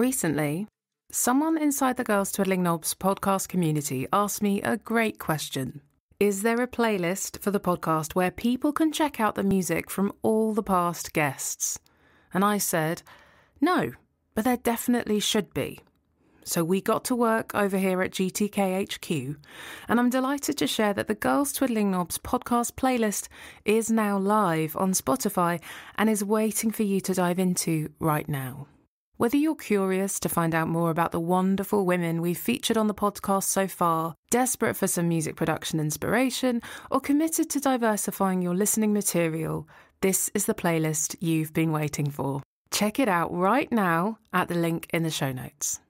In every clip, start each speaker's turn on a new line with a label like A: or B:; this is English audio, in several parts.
A: Recently, someone inside the Girls Twiddling Knobs podcast community asked me a great question. Is there a playlist for the podcast where people can check out the music from all the past guests? And I said, no, but there definitely should be. So we got to work over here at GTKHQ, and I'm delighted to share that the Girls Twiddling Knobs podcast playlist is now live on Spotify and is waiting for you to dive into right now. Whether you're curious to find out more about the wonderful women we've featured on the podcast so far, desperate for some music production inspiration, or committed to diversifying your listening material, this is the playlist you've been waiting for. Check it out right now at the link in the show notes.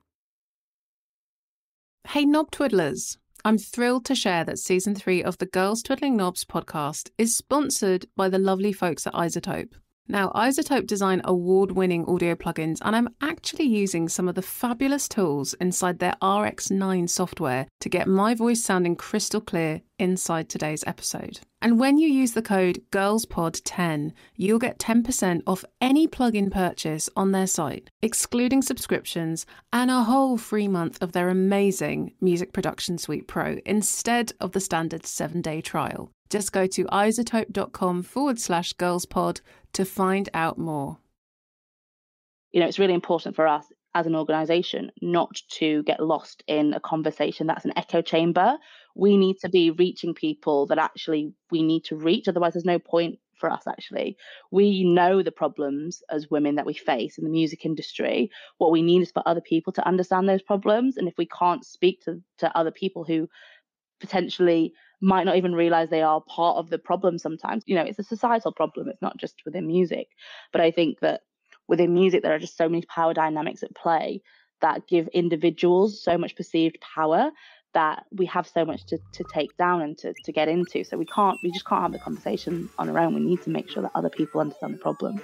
A: Hey, Knob Twiddlers! I'm thrilled to share that season three of the Girls Twiddling Knobs podcast is sponsored by the lovely folks at iZotope. Now, iZotope design award winning audio plugins, and I'm actually using some of the fabulous tools inside their RX9 software to get my voice sounding crystal clear inside today's episode. And when you use the code GIRLSPOD10, you'll get 10% off any plugin purchase on their site, excluding subscriptions, and a whole free month of their amazing Music Production Suite Pro instead of the standard seven day trial. Just go to izotope.com forward slash girlspod to find out more.
B: You know, it's really important for us as an organization not to get lost in a conversation that's an echo chamber. We need to be reaching people that actually we need to reach. Otherwise, there's no point for us actually. We know the problems as women that we face in the music industry. What we need is for other people to understand those problems. And if we can't speak to, to other people who potentially might not even realize they are part of the problem sometimes. You know, it's a societal problem, it's not just within music. But I think that within music, there are just so many power dynamics at play that give individuals so much perceived power that we have so much to, to take down and to, to get into. So we can't, we just can't have the conversation on our own. We need to make sure that other people understand the problem.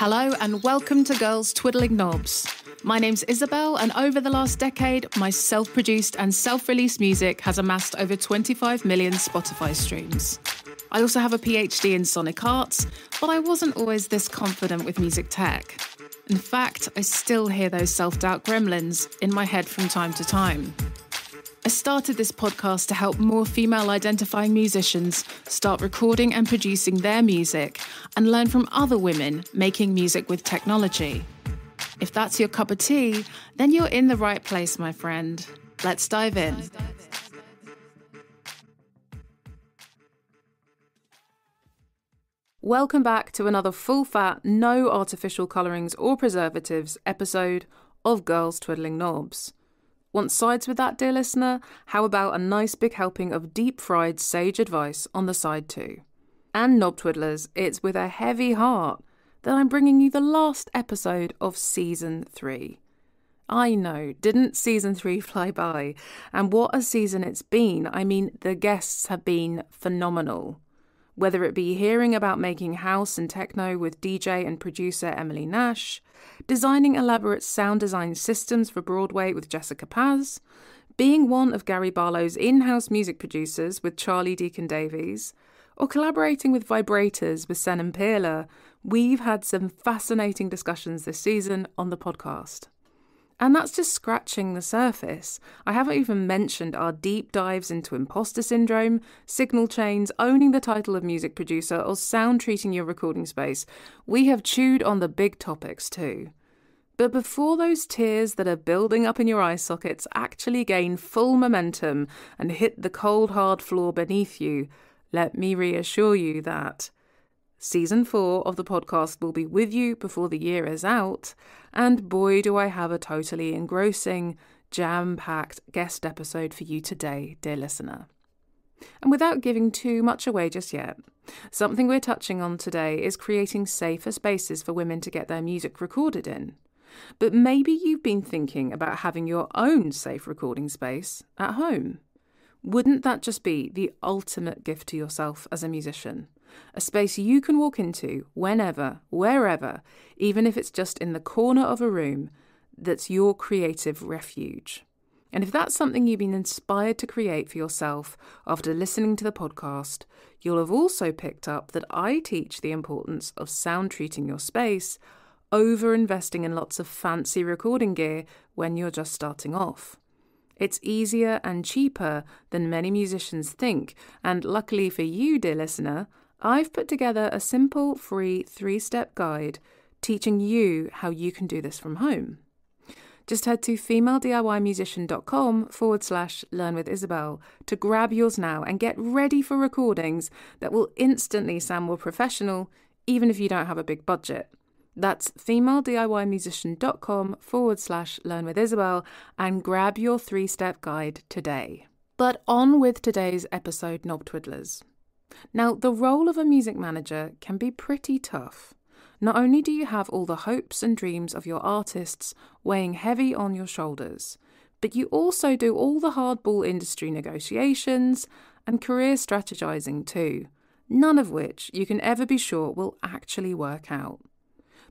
A: Hello, and welcome to Girls Twiddling Knobs. My name's Isobel, and over the last decade, my self produced and self released music has amassed over 25 million Spotify streams. I also have a PhD in sonic arts, but I wasn't always this confident with music tech. In fact, I still hear those self doubt gremlins in my head from time to time. I started this podcast to help more female identifying musicians start recording and producing their music and learn from other women making music with technology. If that's your cup of tea, then you're in the right place, my friend. Let's dive in. Welcome back to another full fat, no artificial colourings or preservatives episode of Girls Twiddling Knobs. Want sides with that, dear listener? How about a nice big helping of deep fried sage advice on the side too? And knob twiddlers, it's with a heavy heart that I'm bringing you the last episode of season three. I know, didn't season three fly by? And what a season it's been. I mean, the guests have been phenomenal. Whether it be hearing about making house and techno with DJ and producer Emily Nash, designing elaborate sound design systems for Broadway with Jessica Paz, being one of Gary Barlow's in house music producers with Charlie Deacon Davies, or collaborating with Vibrators with Sen and Peerler, we've had some fascinating discussions this season on the podcast. And that's just scratching the surface. I haven't even mentioned our deep dives into imposter syndrome, signal chains, owning the title of music producer, or sound treating your recording space. We have chewed on the big topics too. But before those tears that are building up in your eye sockets actually gain full momentum and hit the cold hard floor beneath you, let me reassure you that Season 4 of the podcast will be with you before the year is out, and boy, do I have a totally engrossing, jam packed guest episode for you today, dear listener. And without giving too much away just yet, something we're touching on today is creating safer spaces for women to get their music recorded in. But maybe you've been thinking about having your own safe recording space at home. Wouldn't that just be the ultimate gift to yourself as a musician? a space you can walk into whenever, wherever, even if it's just in the corner of a room, that's your creative refuge. And if that's something you've been inspired to create for yourself after listening to the podcast, you'll have also picked up that I teach the importance of sound treating your space over investing in lots of fancy recording gear when you're just starting off. It's easier and cheaper than many musicians think, and luckily for you, dear listener, I've put together a simple, free three step guide teaching you how you can do this from home. Just head to femalediymusician.com forward slash learn with Isobel to grab yours now and get ready for recordings that will instantly sound more professional, even if you don't have a big budget. That's femalediymusician.com forward slash learn with Isobel and grab your three step guide today. But on with today's episode, Knob Twiddlers. Now, the role of a music manager can be pretty tough. Not only do you have all the hopes and dreams of your artists weighing heavy on your shoulders, but you also do all the hardball industry negotiations and career strategizing too, none of which you can ever be sure will actually work out.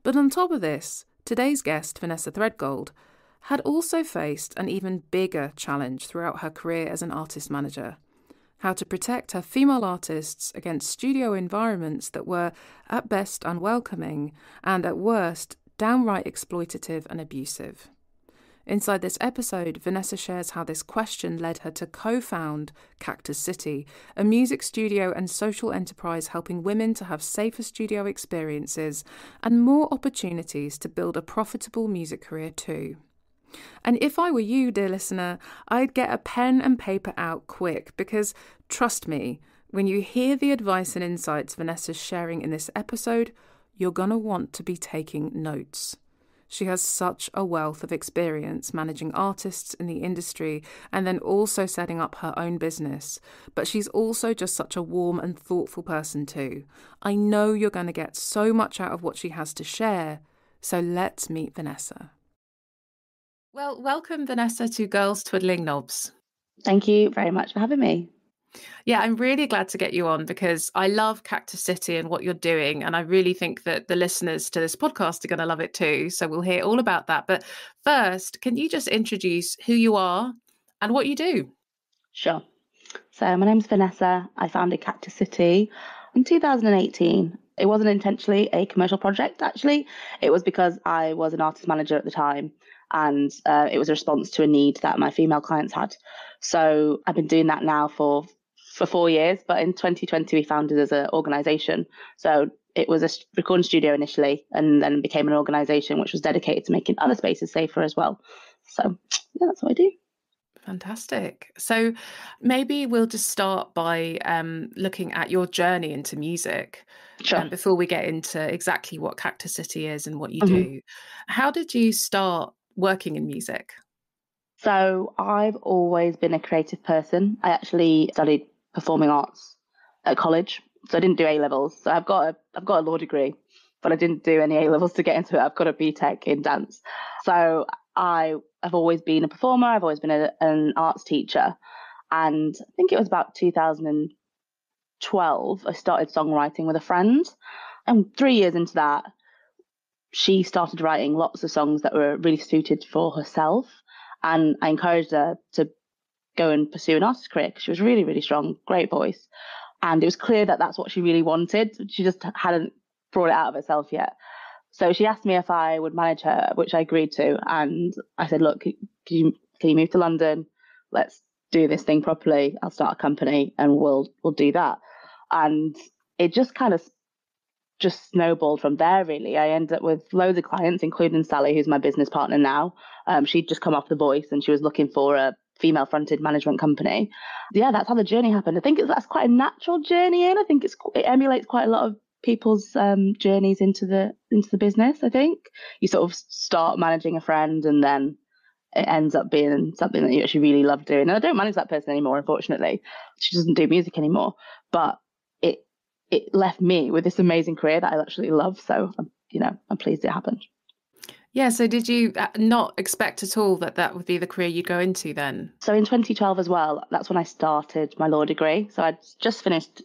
A: But on top of this, today's guest, Vanessa Threadgold, had also faced an even bigger challenge throughout her career as an artist manager how to protect her female artists against studio environments that were, at best, unwelcoming and, at worst, downright exploitative and abusive. Inside this episode, Vanessa shares how this question led her to co found Cactus City, a music studio and social enterprise helping women to have safer studio experiences and more opportunities to build a profitable music career too. And if I were you, dear listener, I'd get a pen and paper out quick because, trust me, when you hear the advice and insights Vanessa's sharing in this episode, you're going to want to be taking notes. She has such a wealth of experience managing artists in the industry and then also setting up her own business. But she's also just such a warm and thoughtful person, too. I know you're going to get so much out of what she has to share. So let's meet Vanessa. Well, welcome, Vanessa, to Girls Twiddling Knobs.
B: Thank you very much for having me.
A: Yeah, I'm really glad to get you on because I love Cactus City and what you're doing. And I really think that the listeners to this podcast are going to love it too. So we'll hear all about that. But first, can you just introduce who you are and what you do?
B: Sure. So, my name's Vanessa. I founded Cactus City in 2018. It wasn't intentionally a commercial project, actually. It was because I was an artist manager at the time and uh, it was a response to a need that my female clients had. So I've been doing that now for for four years, but in 2020 we founded as an organization. So it was a recording studio initially, and then became an organization which was dedicated to making other spaces safer as well. So yeah, that's what I do.
A: Fantastic. So maybe we'll just start by um, looking at your journey into music
B: sure.
A: um, before we get into exactly what Cactus City is and what you mm-hmm. do. How did you start working in music?
B: So I've always been a creative person. I actually studied performing arts at college, so I didn't do A levels. So I've got a I've got a law degree, but I didn't do any A levels to get into it. I've got a BTEC in dance. So I have always been a performer. I've always been a, an arts teacher, and I think it was about 2012 I started songwriting with a friend, and three years into that, she started writing lots of songs that were really suited for herself. And I encouraged her to go and pursue an artist career because she was really, really strong, great voice. And it was clear that that's what she really wanted. She just hadn't brought it out of herself yet. So she asked me if I would manage her, which I agreed to. And I said, look, can you, can you move to London? Let's do this thing properly. I'll start a company and we'll, we'll do that. And it just kind of just snowballed from there, really. I ended up with loads of clients, including Sally, who's my business partner now. Um, she'd just come off The Voice and she was looking for a female fronted management company. Yeah, that's how the journey happened. I think that's quite a natural journey in. I think it's it emulates quite a lot of people's um, journeys into the into the business. I think you sort of start managing a friend and then it ends up being something that you actually really love doing. And I don't manage that person anymore, unfortunately. She doesn't do music anymore. But it it left me with this amazing career that I actually love. So, um, you know, I'm pleased it happened.
A: Yeah. So, did you uh, not expect at all that that would be the career you'd go into then?
B: So, in 2012 as well, that's when I started my law degree. So, I'd just finished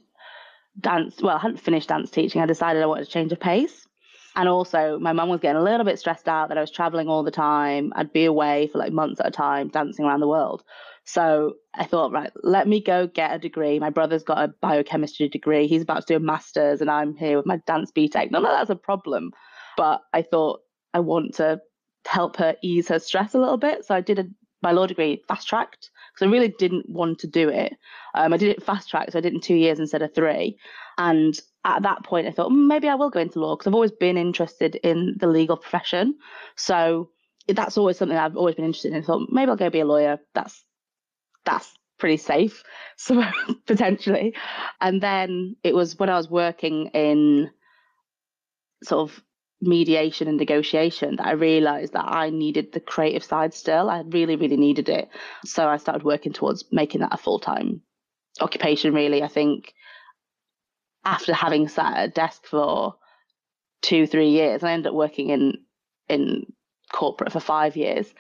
B: dance. Well, I hadn't finished dance teaching. I decided I wanted to change of pace. And also, my mum was getting a little bit stressed out that I was traveling all the time. I'd be away for like months at a time, dancing around the world. So I thought, right, let me go get a degree. My brother's got a biochemistry degree. He's about to do a master's, and I'm here with my dance BTEC. None of that's a problem. but I thought I want to help her ease her stress a little bit. So I did a, my law degree fast tracked because I really didn't want to do it. Um, I did it fast tracked, so I did it in two years instead of three. And at that point, I thought mm, maybe I will go into law because I've always been interested in the legal profession. So that's always something I've always been interested in. I thought maybe I'll go be a lawyer. That's that's pretty safe, so potentially. And then it was when I was working in sort of mediation and negotiation that I realized that I needed the creative side still. I really, really needed it. So I started working towards making that a full time occupation, really. I think after having sat at a desk for two, three years, I ended up working in in corporate for five years.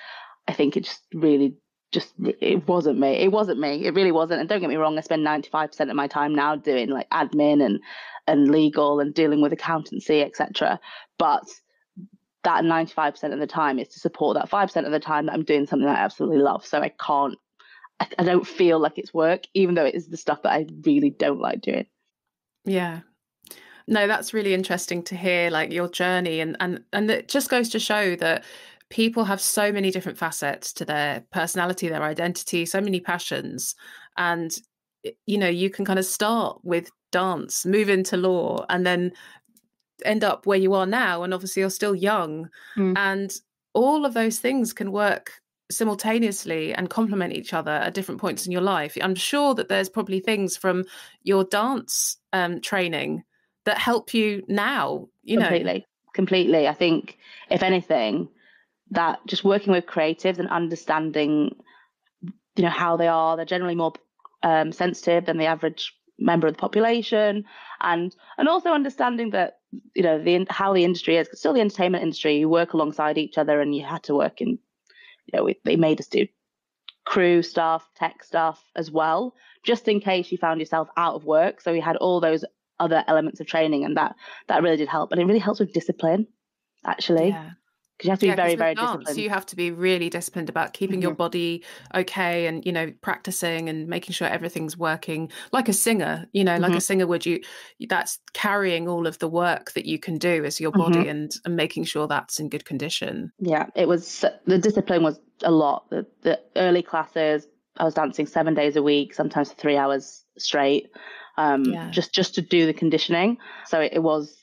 B: I think it just really just it wasn't me. It wasn't me. It really wasn't. And don't get me wrong, I spend ninety five percent of my time now doing like admin and and legal and dealing with accountancy, etc. But that ninety five percent of the time is to support that five percent of the time that I'm doing something that I absolutely love. So I can't. I, I don't feel like it's work, even though it is the stuff that I really don't like doing.
A: Yeah, no that's really interesting to hear like your journey and and and it just goes to show that people have so many different facets to their personality, their identity, so many passions. And, you know, you can kind of start with dance, move into law, and then end up where you are now. And obviously, you're still young. Mm. And all of those things can work simultaneously and complement each other at different points in your life. I'm sure that there's probably things from your dance um, training that help you now, you know.
B: completely,
A: know.
B: Completely. I think, if anything, that just working with creatives and understanding, you know, how they are. They're generally more um, sensitive than the average member of the population, and and also understanding that you know the how the industry is. Still, the entertainment industry, you work alongside each other, and you had to work in. You know, we, they made us do crew stuff, tech stuff as well, just in case you found yourself out of work. So we had all those other elements of training, and that that really did help. And it really helps with discipline, actually.
A: Yeah
B: you have to yeah, be very very disciplined
A: you have to be really disciplined about keeping mm-hmm. your body okay and you know practicing and making sure everything's working like a singer you know like mm-hmm. a singer would you that's carrying all of the work that you can do as your body mm-hmm. and, and making sure that's in good condition
B: yeah it was the discipline was a lot the, the early classes i was dancing seven days a week sometimes three hours straight um, yeah. just just to do the conditioning so it, it was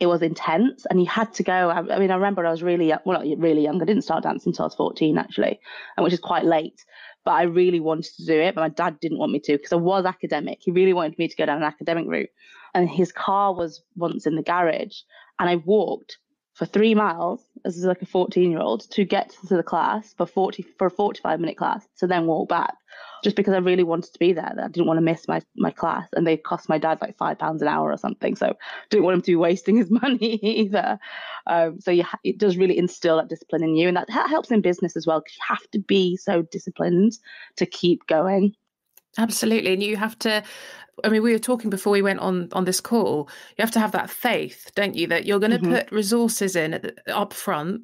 B: it was intense and you had to go. I, I mean, I remember I was really, well, not really young. I didn't start dancing until I was 14, actually, and which is quite late. But I really wanted to do it, but my dad didn't want me to because I was academic. He really wanted me to go down an academic route. And his car was once in the garage, and I walked for three miles as like a 14 year old to get to the class for 40 for a 45 minute class to then walk back just because I really wanted to be there. I didn't want to miss my my class, and they cost my dad like five pounds an hour or something. So I didn't want him to be wasting his money either. Um, so you ha- it does really instill that discipline in you, and that helps in business as well because you have to be so disciplined to keep going.
A: Absolutely. And you have to I mean, we were talking before we went on on this call. You have to have that faith, don't you, that you're going to mm-hmm. put resources in the, up front,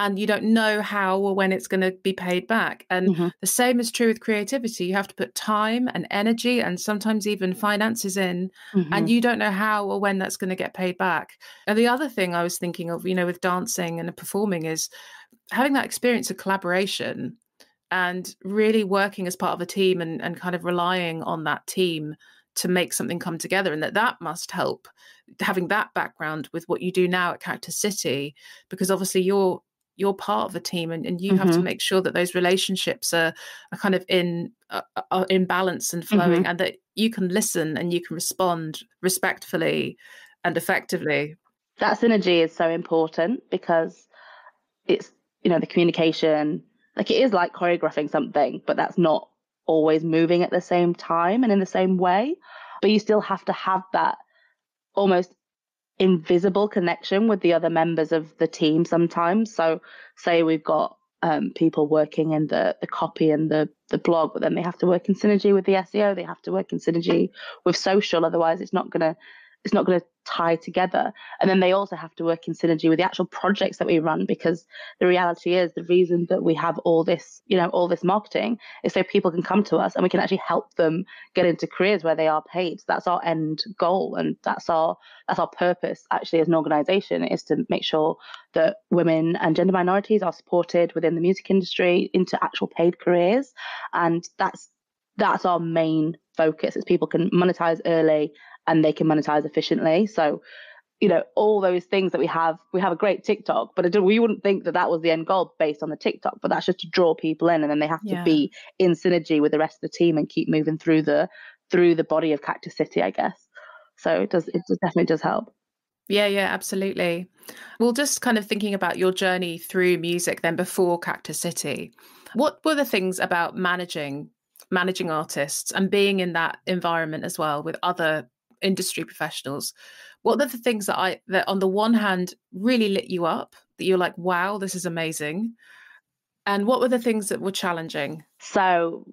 A: and you don't know how or when it's going to be paid back. And mm-hmm. the same is true with creativity. You have to put time and energy, and sometimes even finances in, mm-hmm. and you don't know how or when that's going to get paid back. And the other thing I was thinking of, you know, with dancing and performing is having that experience of collaboration and really working as part of a team and, and kind of relying on that team to make something come together and that that must help having that background with what you do now at Cactus City because obviously you're you're part of a team and, and you mm-hmm. have to mm-hmm. make sure that those relationships are, are kind of in uh, are in balance and flowing mm-hmm. and that you can listen and you can respond respectfully and effectively
B: that synergy is so important because it's you know the communication like it is like choreographing something, but that's not always moving at the same time and in the same way. But you still have to have that almost invisible connection with the other members of the team sometimes. So, say we've got um, people working in the, the copy and the, the blog, but then they have to work in synergy with the SEO, they have to work in synergy with social, otherwise, it's not going to it's not going to tie together. And then they also have to work in synergy with the actual projects that we run because the reality is the reason that we have all this, you know, all this marketing is so people can come to us and we can actually help them get into careers where they are paid. That's our end goal and that's our that's our purpose actually as an organization is to make sure that women and gender minorities are supported within the music industry into actual paid careers. And that's that's our main focus is people can monetize early and they can monetize efficiently. So, you know, all those things that we have, we have a great TikTok, but we wouldn't think that that was the end goal based on the TikTok, but that's just to draw people in, and then they have to yeah. be in synergy with the rest of the team and keep moving through the through the body of Cactus City, I guess. So it does, it definitely does help.
A: Yeah, yeah, absolutely. Well, just kind of thinking about your journey through music then before Cactus City, what were the things about managing managing artists and being in that environment as well with other industry professionals what are the things that i that on the one hand really lit you up that you're like wow this is amazing and what were the things that were challenging
B: so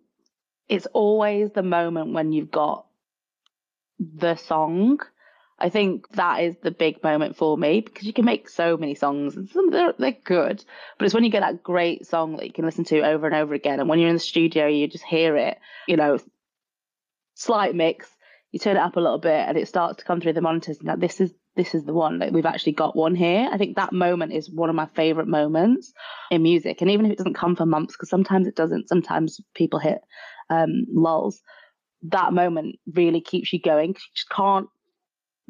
B: it's always the moment when you've got the song I think that is the big moment for me because you can make so many songs and some they're, they're good, but it's when you get that great song that you can listen to over and over again. And when you're in the studio, you just hear it, you know, slight mix, you turn it up a little bit and it starts to come through the monitors and that this is this is the one like we've actually got one here. I think that moment is one of my favorite moments in music. And even if it doesn't come for months because sometimes it doesn't sometimes people hit um lulls that moment really keeps you going. You just can't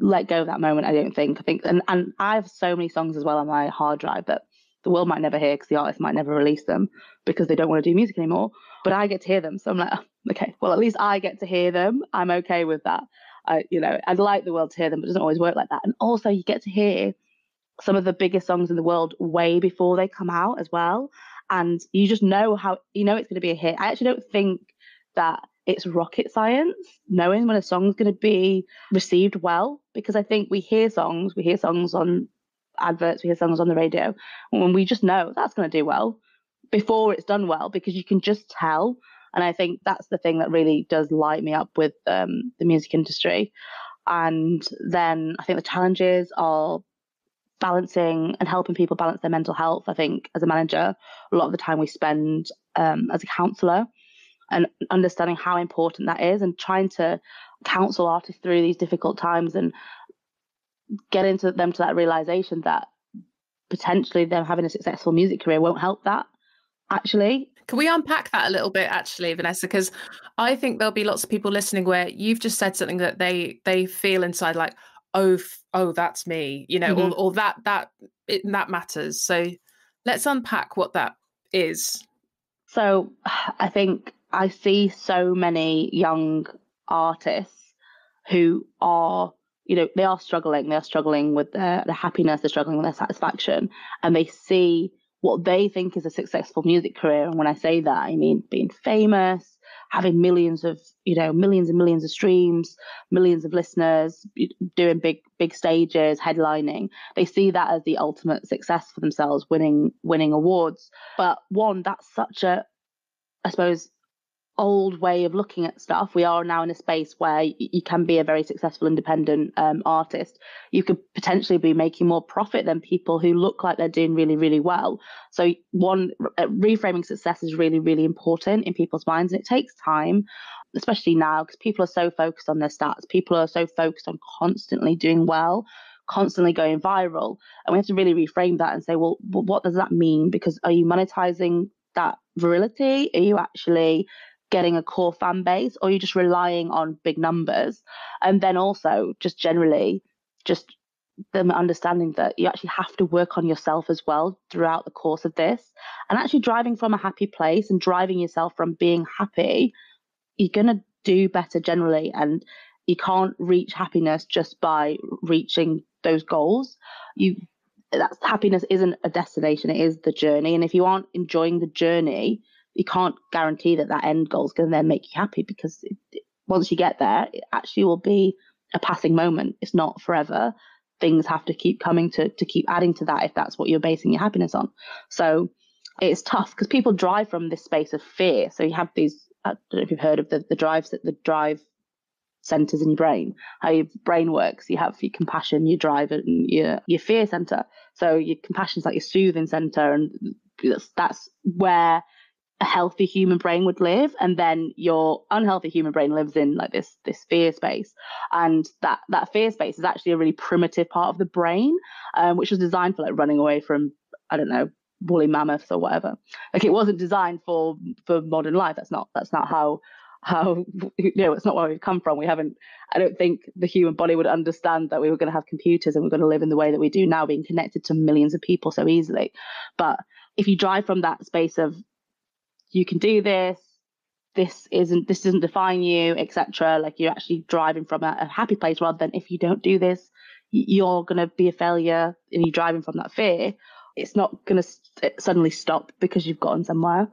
B: let go of that moment i don't think. I think and, and i have so many songs as well on my hard drive that the world might never hear because the artist might never release them because they don't want to do music anymore but i get to hear them so i'm like oh, okay, well, at least I get to hear them. I'm okay with that. I, you know, I'd like the world to hear them, but it doesn't always work like that. And also, you get to hear some of the biggest songs in the world way before they come out as well. And you just know how, you know, it's going to be a hit. I actually don't think that it's rocket science knowing when a song's going to be received well, because I think we hear songs, we hear songs on adverts, we hear songs on the radio, and we just know that's going to do well before it's done well, because you can just tell and I think that's the thing that really does light me up with um, the music industry. And then I think the challenges are balancing and helping people balance their mental health. I think as a manager, a lot of the time we spend um, as a counselor and understanding how important that is and trying to counsel artists through these difficult times and get into them to that realization that potentially them having a successful music career won't help that actually
A: can we unpack that a little bit, actually, Vanessa? Because I think there'll be lots of people listening where you've just said something that they they feel inside like, oh, oh, that's me, you know, mm-hmm. or, or that that it, that matters. So let's unpack what that is.
B: So I think I see so many young artists who are you know they are struggling they're struggling with their, their happiness they're struggling with their satisfaction and they see what they think is a successful music career. And when I say that, I mean being famous, having millions of, you know, millions and millions of streams, millions of listeners, doing big, big stages, headlining. They see that as the ultimate success for themselves, winning, winning awards. But one, that's such a, I suppose, old way of looking at stuff. We are now in a space where you can be a very successful independent um, artist. You could potentially be making more profit than people who look like they're doing really, really well. So, one, uh, reframing success is really, really important in people's minds, and it takes time. Especially now, because people are so focused on their stats, people are so focused on constantly doing well, constantly going viral. And we have to really reframe that and say, well, what does that mean? Because are you monetizing that virility? Are you actually getting a core fan base or you're just relying on big numbers. And then also just generally just them understanding that you actually have to work on yourself as well throughout the course of this. And actually driving from a happy place and driving yourself from being happy you're going to do better generally. And you can't reach happiness just by reaching those goals. You that's happiness isn't a destination it is the journey. And if you aren't enjoying the journey you can't guarantee that that end goal is going to then make you happy because it, once you get there, it actually will be a passing moment. It's not forever. Things have to keep coming to to keep adding to that if that's what you're basing your happiness on. So it's tough because people drive from this space of fear. So you have these. I don't know if you've heard of the the drives that the drive centers in your brain, how your brain works. You have your compassion, your drive, and your your fear center. So your compassion is like your soothing center, and that's, that's where a healthy human brain would live and then your unhealthy human brain lives in like this this fear space. And that that fear space is actually a really primitive part of the brain um, which was designed for like running away from i don't know woolly mammoths or whatever. Like it wasn't designed for for modern life. That's not that's not how how you know it's not where we've come from. We haven't i don't think the human body would understand that we were going to have computers and we're going to live in the way that we do now being connected to millions of people so easily. But if you drive from that space of you can do this this isn't this doesn't define you etc like you're actually driving from a, a, happy place rather than if you don't do this you're going to be a failure and you're driving from that fear it's not going to st- eh, suddenly stop because you've gotten somewhere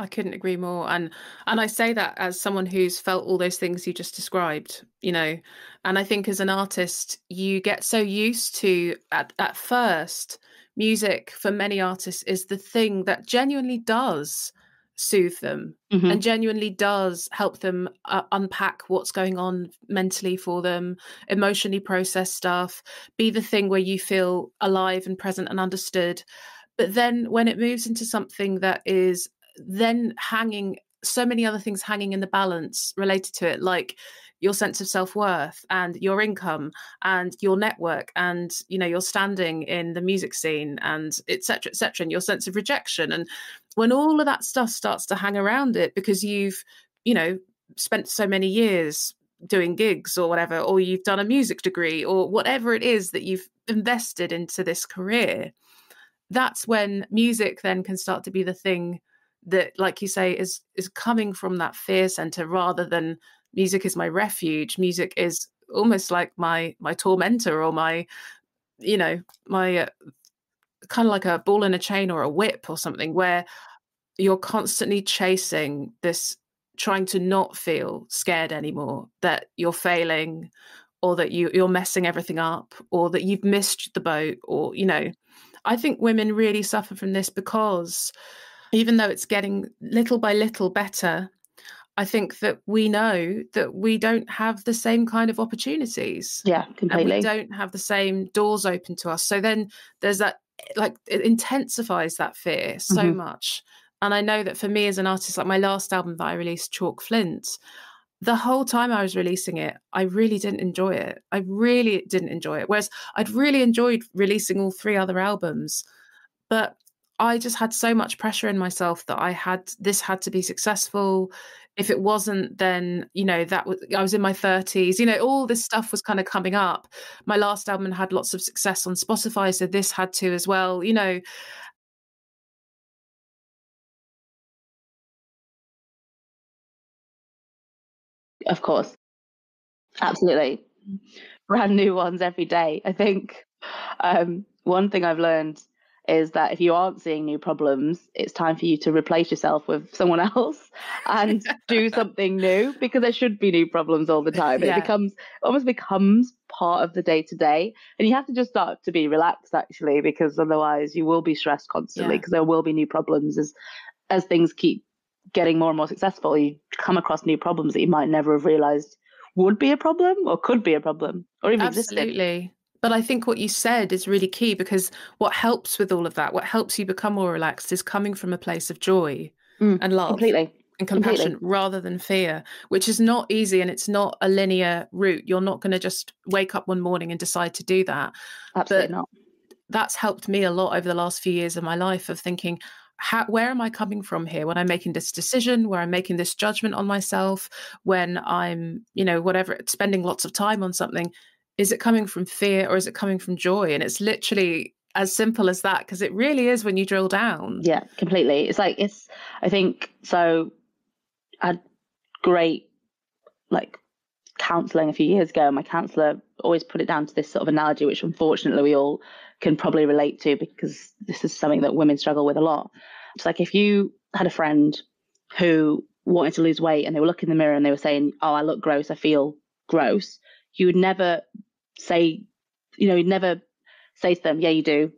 A: I couldn't agree more. And and I say that as someone who's felt all those things you just described, you know. And I think as an artist, you get so used to at, at first, music for many artists is the thing that genuinely does soothe them mm-hmm. and genuinely does help them uh, unpack what's going on mentally for them, emotionally process stuff, be the thing where you feel alive and present and understood. But then when it moves into something that is then hanging so many other things hanging in the balance related to it, like your sense of self-worth and your income and your network and you know your standing in the music scene and etc etc and your sense of rejection and when all of that stuff starts to hang around it because you've you know spent so many years doing gigs or whatever or you've done a music degree or whatever it is that you've invested into this career that's when music then can start to be the thing that like you say is is coming from that fear center rather than music is my refuge. Music is almost like my my tormentor or my you know my uh, kind of like a ball in a chain or a whip or something where you're constantly chasing this trying to not feel scared anymore that you're failing or that you you're messing everything up or that you've missed the boat or you know i think women really suffer from this because even though it's getting little by little better I think that we know that we don't have the same kind of opportunities.
B: Yeah, completely.
A: We don't have the same doors open to us. So then there's that, like, it intensifies that fear so mm-hmm. much. And I know that for me as an artist, like my last album that I released, Chalk Flint, the whole time I was releasing it, I really didn't enjoy it. I really didn't enjoy it. Whereas I'd really enjoyed releasing all three other albums. But I just had so much pressure in myself that I had this had to be successful if it wasn't then you know that was i was in my 30s you know all this stuff was kind of coming up my last album had lots of success on spotify so this had to as well you know
B: of course absolutely brand new ones every day i think um, one thing i've learned is that if you aren't seeing new problems, it's time for you to replace yourself with someone else and do something new because there should be new problems all the time. Yeah. It becomes almost becomes part of the day to day. And you have to just start to be relaxed actually, because otherwise you will be stressed constantly because yeah. there will be new problems as as things keep getting more and more successful. You come across new problems that you might never have realized would be a problem or could be a problem or even
A: Absolutely.
B: Existed.
A: But I think what you said is really key because what helps with all of that, what helps you become more relaxed, is coming from a place of joy mm, and love.
B: Completely.
A: And compassion completely. rather than fear, which is not easy and it's not a linear route. You're not going to just wake up one morning and decide to do that.
B: Absolutely but not.
A: That's helped me a lot over the last few years of my life of thinking, how, where am I coming from here when I'm making this decision, where I'm making this judgment on myself, when I'm, you know, whatever, spending lots of time on something? is it coming from fear or is it coming from joy? And it's literally as simple as that because it really is when you drill down.
B: Yeah, completely. It's like it's I think so I had great like counseling a few years ago. My counselor always put it down to this sort of analogy, which unfortunately we all can probably relate to because this is something that women struggle with a lot. It's like if you had a friend who wanted to lose weight and they were looking in the mirror and they were saying, Oh, I look gross, I feel gross, you would never say, you know, you'd never say to them, yeah, you do.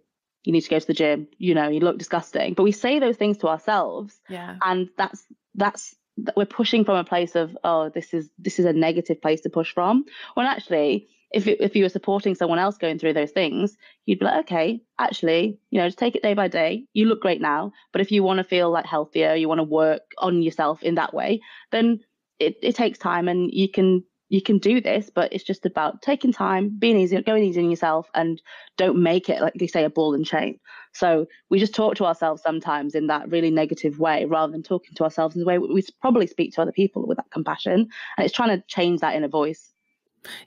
B: You need to go to the gym. You know, you look disgusting. But we say those things to ourselves.
A: Yeah.
B: And that's that's that we're pushing from a place of oh this is this is a negative place to push from when actually if it, if you were supporting someone else going through those things you'd be like okay actually you know just take it day by day you look great now but if you want to feel like healthier you want to work on yourself in that way then it, it takes time and you can you can do this, but it's just about taking time, being easy, going easy on yourself, and don't make it like they say a ball and chain. So we just talk to ourselves sometimes in that really negative way, rather than talking to ourselves in the way we probably speak to other people with that compassion. And it's trying to change that inner voice.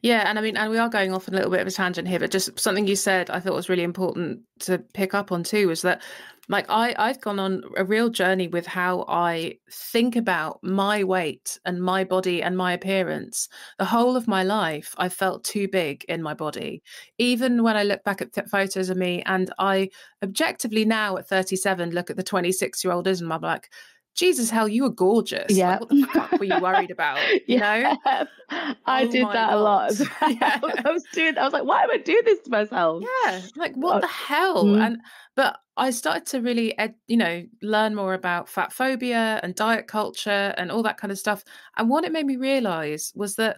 A: Yeah, and I mean, and we are going off a little bit of a tangent here, but just something you said I thought was really important to pick up on too was that like I I've gone on a real journey with how I think about my weight and my body and my appearance. The whole of my life, I felt too big in my body. Even when I look back at photos of me, and I objectively now at 37 look at the 26 year old Ism, I'm like, Jesus, hell, you were gorgeous.
B: Yeah.
A: Like, what the fuck were you worried about? You
B: yeah.
A: know?
B: I
A: Oh
B: did that a
A: God.
B: lot.
A: Yeah.
B: I was doing. I was like, why am I doing this to myself?
A: Yeah. Like, what
B: Uh,
A: the hell?
B: mm.
A: And, but I started to really, ed, you know, learn more about fat phobia and diet culture and all that kind of stuff. And what it made me realize was that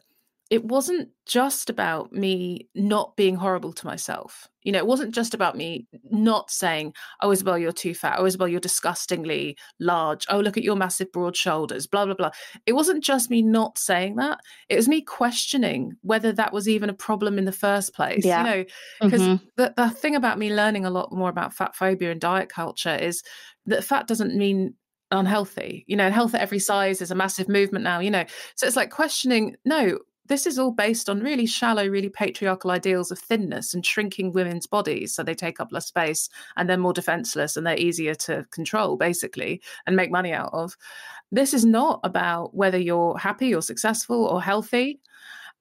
A: it wasn't just about me not being horrible to myself. You know, it wasn't just about me not saying, oh, Isobel, you're too fat. Oh, Isobel, you're disgustingly large. Oh, look at your massive broad shoulders, blah, blah, blah. It wasn't just me not saying that. It was me questioning whether that was even a problem in the first place.
B: Yeah.
A: You know, because
B: Mhm.
A: the, the thing about me learning a lot more about fat phobia and diet culture is that fat doesn't mean unhealthy. You know, health at every size is a massive movement now, you know. So it's like questioning, no, this is all based on really shallow, really patriarchal ideals of thinness and shrinking women's bodies so they take up less space and they're more defenseless and they're easier to control, basically, and make money out of. This is not about whether you're happy or successful or healthy.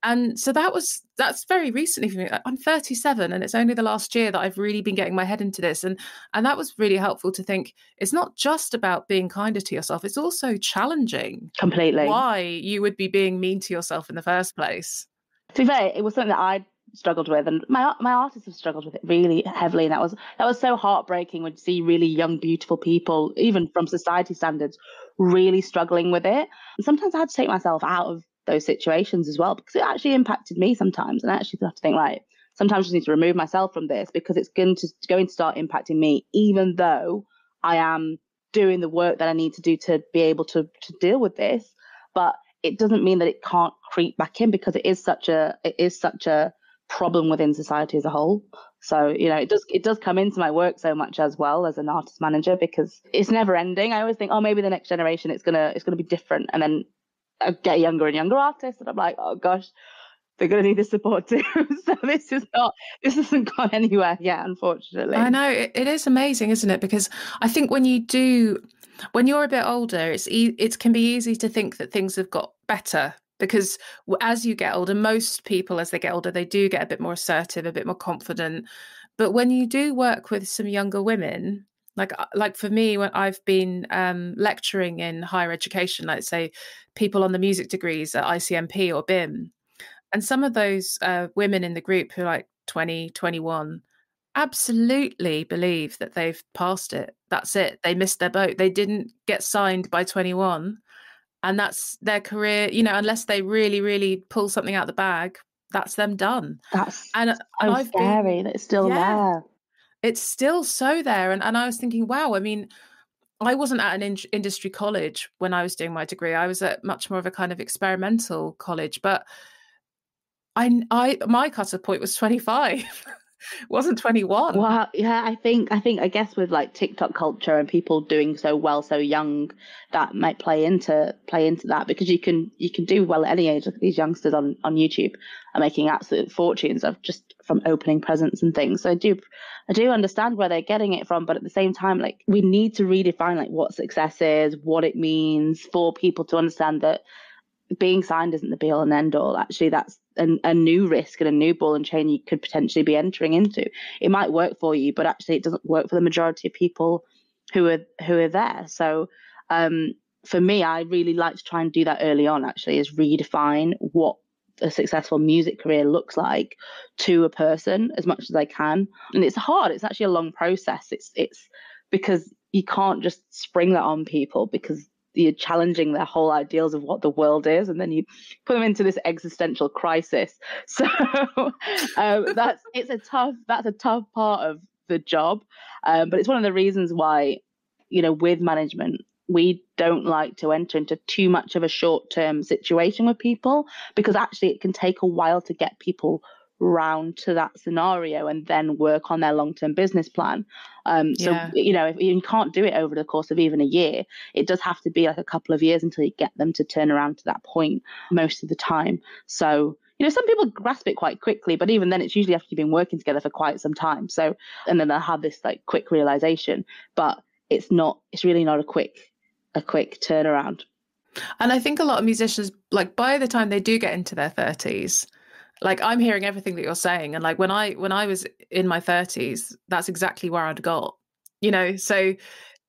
A: And so that was that's very recently for me. I'm 37 and it's only the last year that I've really been getting my head into this. And and that was really helpful to think it's not just about being kinder to yourself, it's also challenging
B: Completely.
A: why you would be being mean to yourself in the first place.
B: to be fair, it was something that I struggled with, and my my artists have struggled with it really heavily. And that was that was so heartbreaking when you see really young, beautiful people, even from society standards, really struggling with it. And sometimes I had to take myself out of those situations as well because it actually impacted me sometimes, and I actually have to think right. Sometimes I just need to remove myself from this because it's going to going to start impacting me, even though I am doing the work that I need to do to be able to to deal with this. But it doesn't mean that it can't creep back in because it is such a it is such a problem within society as a whole. So you know, it does it does come into my work so much as well as an artist manager because it's never ending. I always think, oh, maybe the next generation it's gonna it's gonna be different, and then get younger and younger artists, and I'm like, oh gosh, they're gonna need the support too. so this is not this hasn't gone anywhere yet, unfortunately.
A: I know it, it is amazing, isn't it? Because I think when you do, when you're a bit older, it's e- it can be easy to think that things have got better because as you get older, most people as they get older, they do get a bit more assertive, a bit more confident. But when you do work with some younger women, like uh, like for me, when I've been um, lecturing in higher education, like say people on the music degrees at ICMP or BIMM, and some of those uh, women in the group who are like 20, 21, absolutely believe that they've passed it. That's it. They missed their boat. They didn't get signed by 21. And that's their career, you know, unless they really, really pull something out the bag, that's them done.
B: That's
A: And, and I've been,
B: scary that it's still
A: Yeah.
B: there.
A: It's still so there. And, and I was thinking, wow, I mean, I wasn't at an in- industry college when I was doing my degree. I was at much more of a kind of experimental college, but I, I, my cutoff point was 25, wasn't 21.
B: Well, yeah, I think I think I guess with like TikTok culture and people doing so well so young, that might play into play into that because you can you can do well at any age. At these youngsters on on YouTube are making absolute fortunes of just from opening presents and things. So I do I do understand where they're getting it from, but at the same time, like we need to redefine like what success is, what it means for people to understand that being signed isn't the be all and end all. Actually, that's a, a new risk and a new ball and chain you could potentially be entering into. It might work for you, but actually, it doesn't work for the majority of people who are who are there. So, um, for me, I really like to try and do that early on. Actually, is redefine what a successful music career looks like to a person as much as I can. And it's hard. It's actually a long process. It's it's because you can't just spring that on people because you're challenging their whole ideals of what the world is and then you put them into this existential crisis. So um, that's it's a tough that's a tough part of the job um, but it's one of the reasons why you know with management we don't like to enter into too much of a short term situation with people because actually it can take a while to get people round to that scenario and then work on their long term business plan. Um, so, yeah. you know, if you can't do it over the course of even a year, it does have to be like a couple of years until you get them to turn around to that point most of the time. So, you know, some people grasp it quite quickly, but even then, it's usually after you've been working together for quite some time. So, and then they'll have this like quick realization, but it's not, it's really not a quick, a quick turnaround.
A: And I think a lot of musicians, like by the time they do get into their 30s, like i'm hearing everything that you're saying and like when i when i was in my 30s that's exactly where i'd got you know? So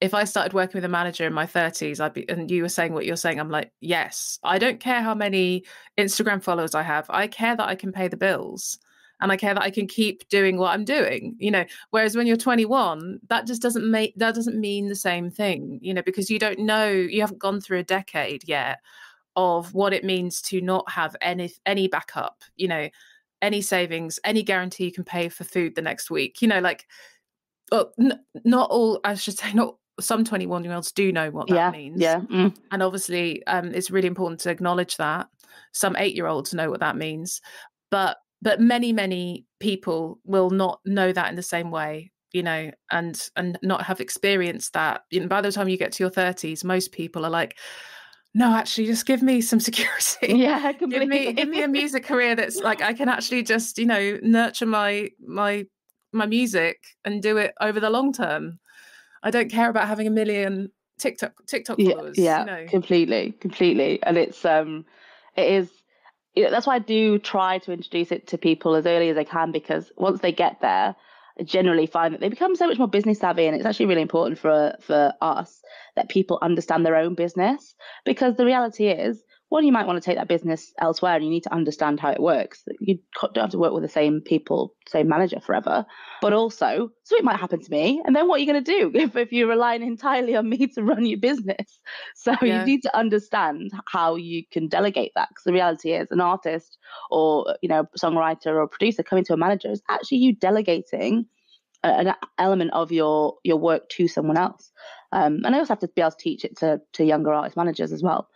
A: if i started working with a manager in my 30s i'd be and you were saying what you're saying i'm like yes. I don't care how many instagram followers i have i care that i can pay the bills and i care that i can keep doing what i'm doing you know? Whereas when you're 21 that just doesn't make that doesn't mean the same thing you know? Because you don't know you haven't gone through a decade yet of what it means to not have any any backup you know any savings any guarantee you can pay for food the next week you know like well, n- not all i should say not some 21 year olds do know what that
B: yeah,
A: means.
B: yeah mm.
A: and obviously um, it's really important to acknowledge that. Some eight year olds know what that means but but many many people will not know that in the same way you know and and not have experienced that. You know by the time you get to your 30s most people are like no, actually, just give me some security.
B: Yeah,
A: give me give me a music career that's like I can actually just you know nurture my my my music and do it over the long term. I don't care about having a million TikTok TikTok followers.
B: Yeah,
A: you know.
B: completely, completely, and it's um, it is. You know, that's why I do try to introduce it to people as early as I can because once they get there, generally find that they become so much more business savvy and it's actually really important for for us that people understand their own business because the reality is one you might want to take that business elsewhere and you need to understand how it works. You don't have to work with the same people same manager forever. But also so it might happen to me and then what are you going to do if, if you're relying entirely on me to run your business? So yeah. you need to understand how you can delegate that because the reality is an artist or you know songwriter or producer coming to a manager is actually you delegating an element of your your work to someone else. Um, and i also have to be able to teach it to to younger artist managers as well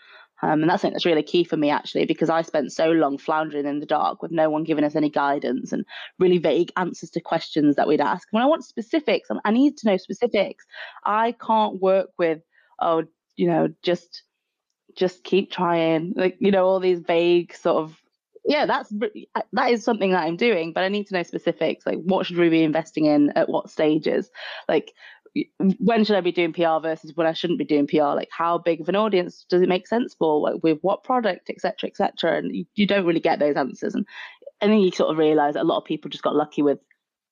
B: um, and that's something that's really key for me actually, because I spent so long floundering in the dark with no one giving us any guidance and really vague answers to questions that we'd ask. When I want specifics, I need to know specifics. I can't work with, oh, you know, just just keep trying, like you know, all these vague sort of. Yeah, that's that is something that I'm doing, but I need to know specifics. Like, what should we be investing in at what stages? Like, when should I be doing PR versus when I shouldn't be doing PR? Like how big of an audience does it make sense for? Like with what product, etc., etc. And you, you, don't really get those answers. And then you sort of realize a lot of people just got lucky with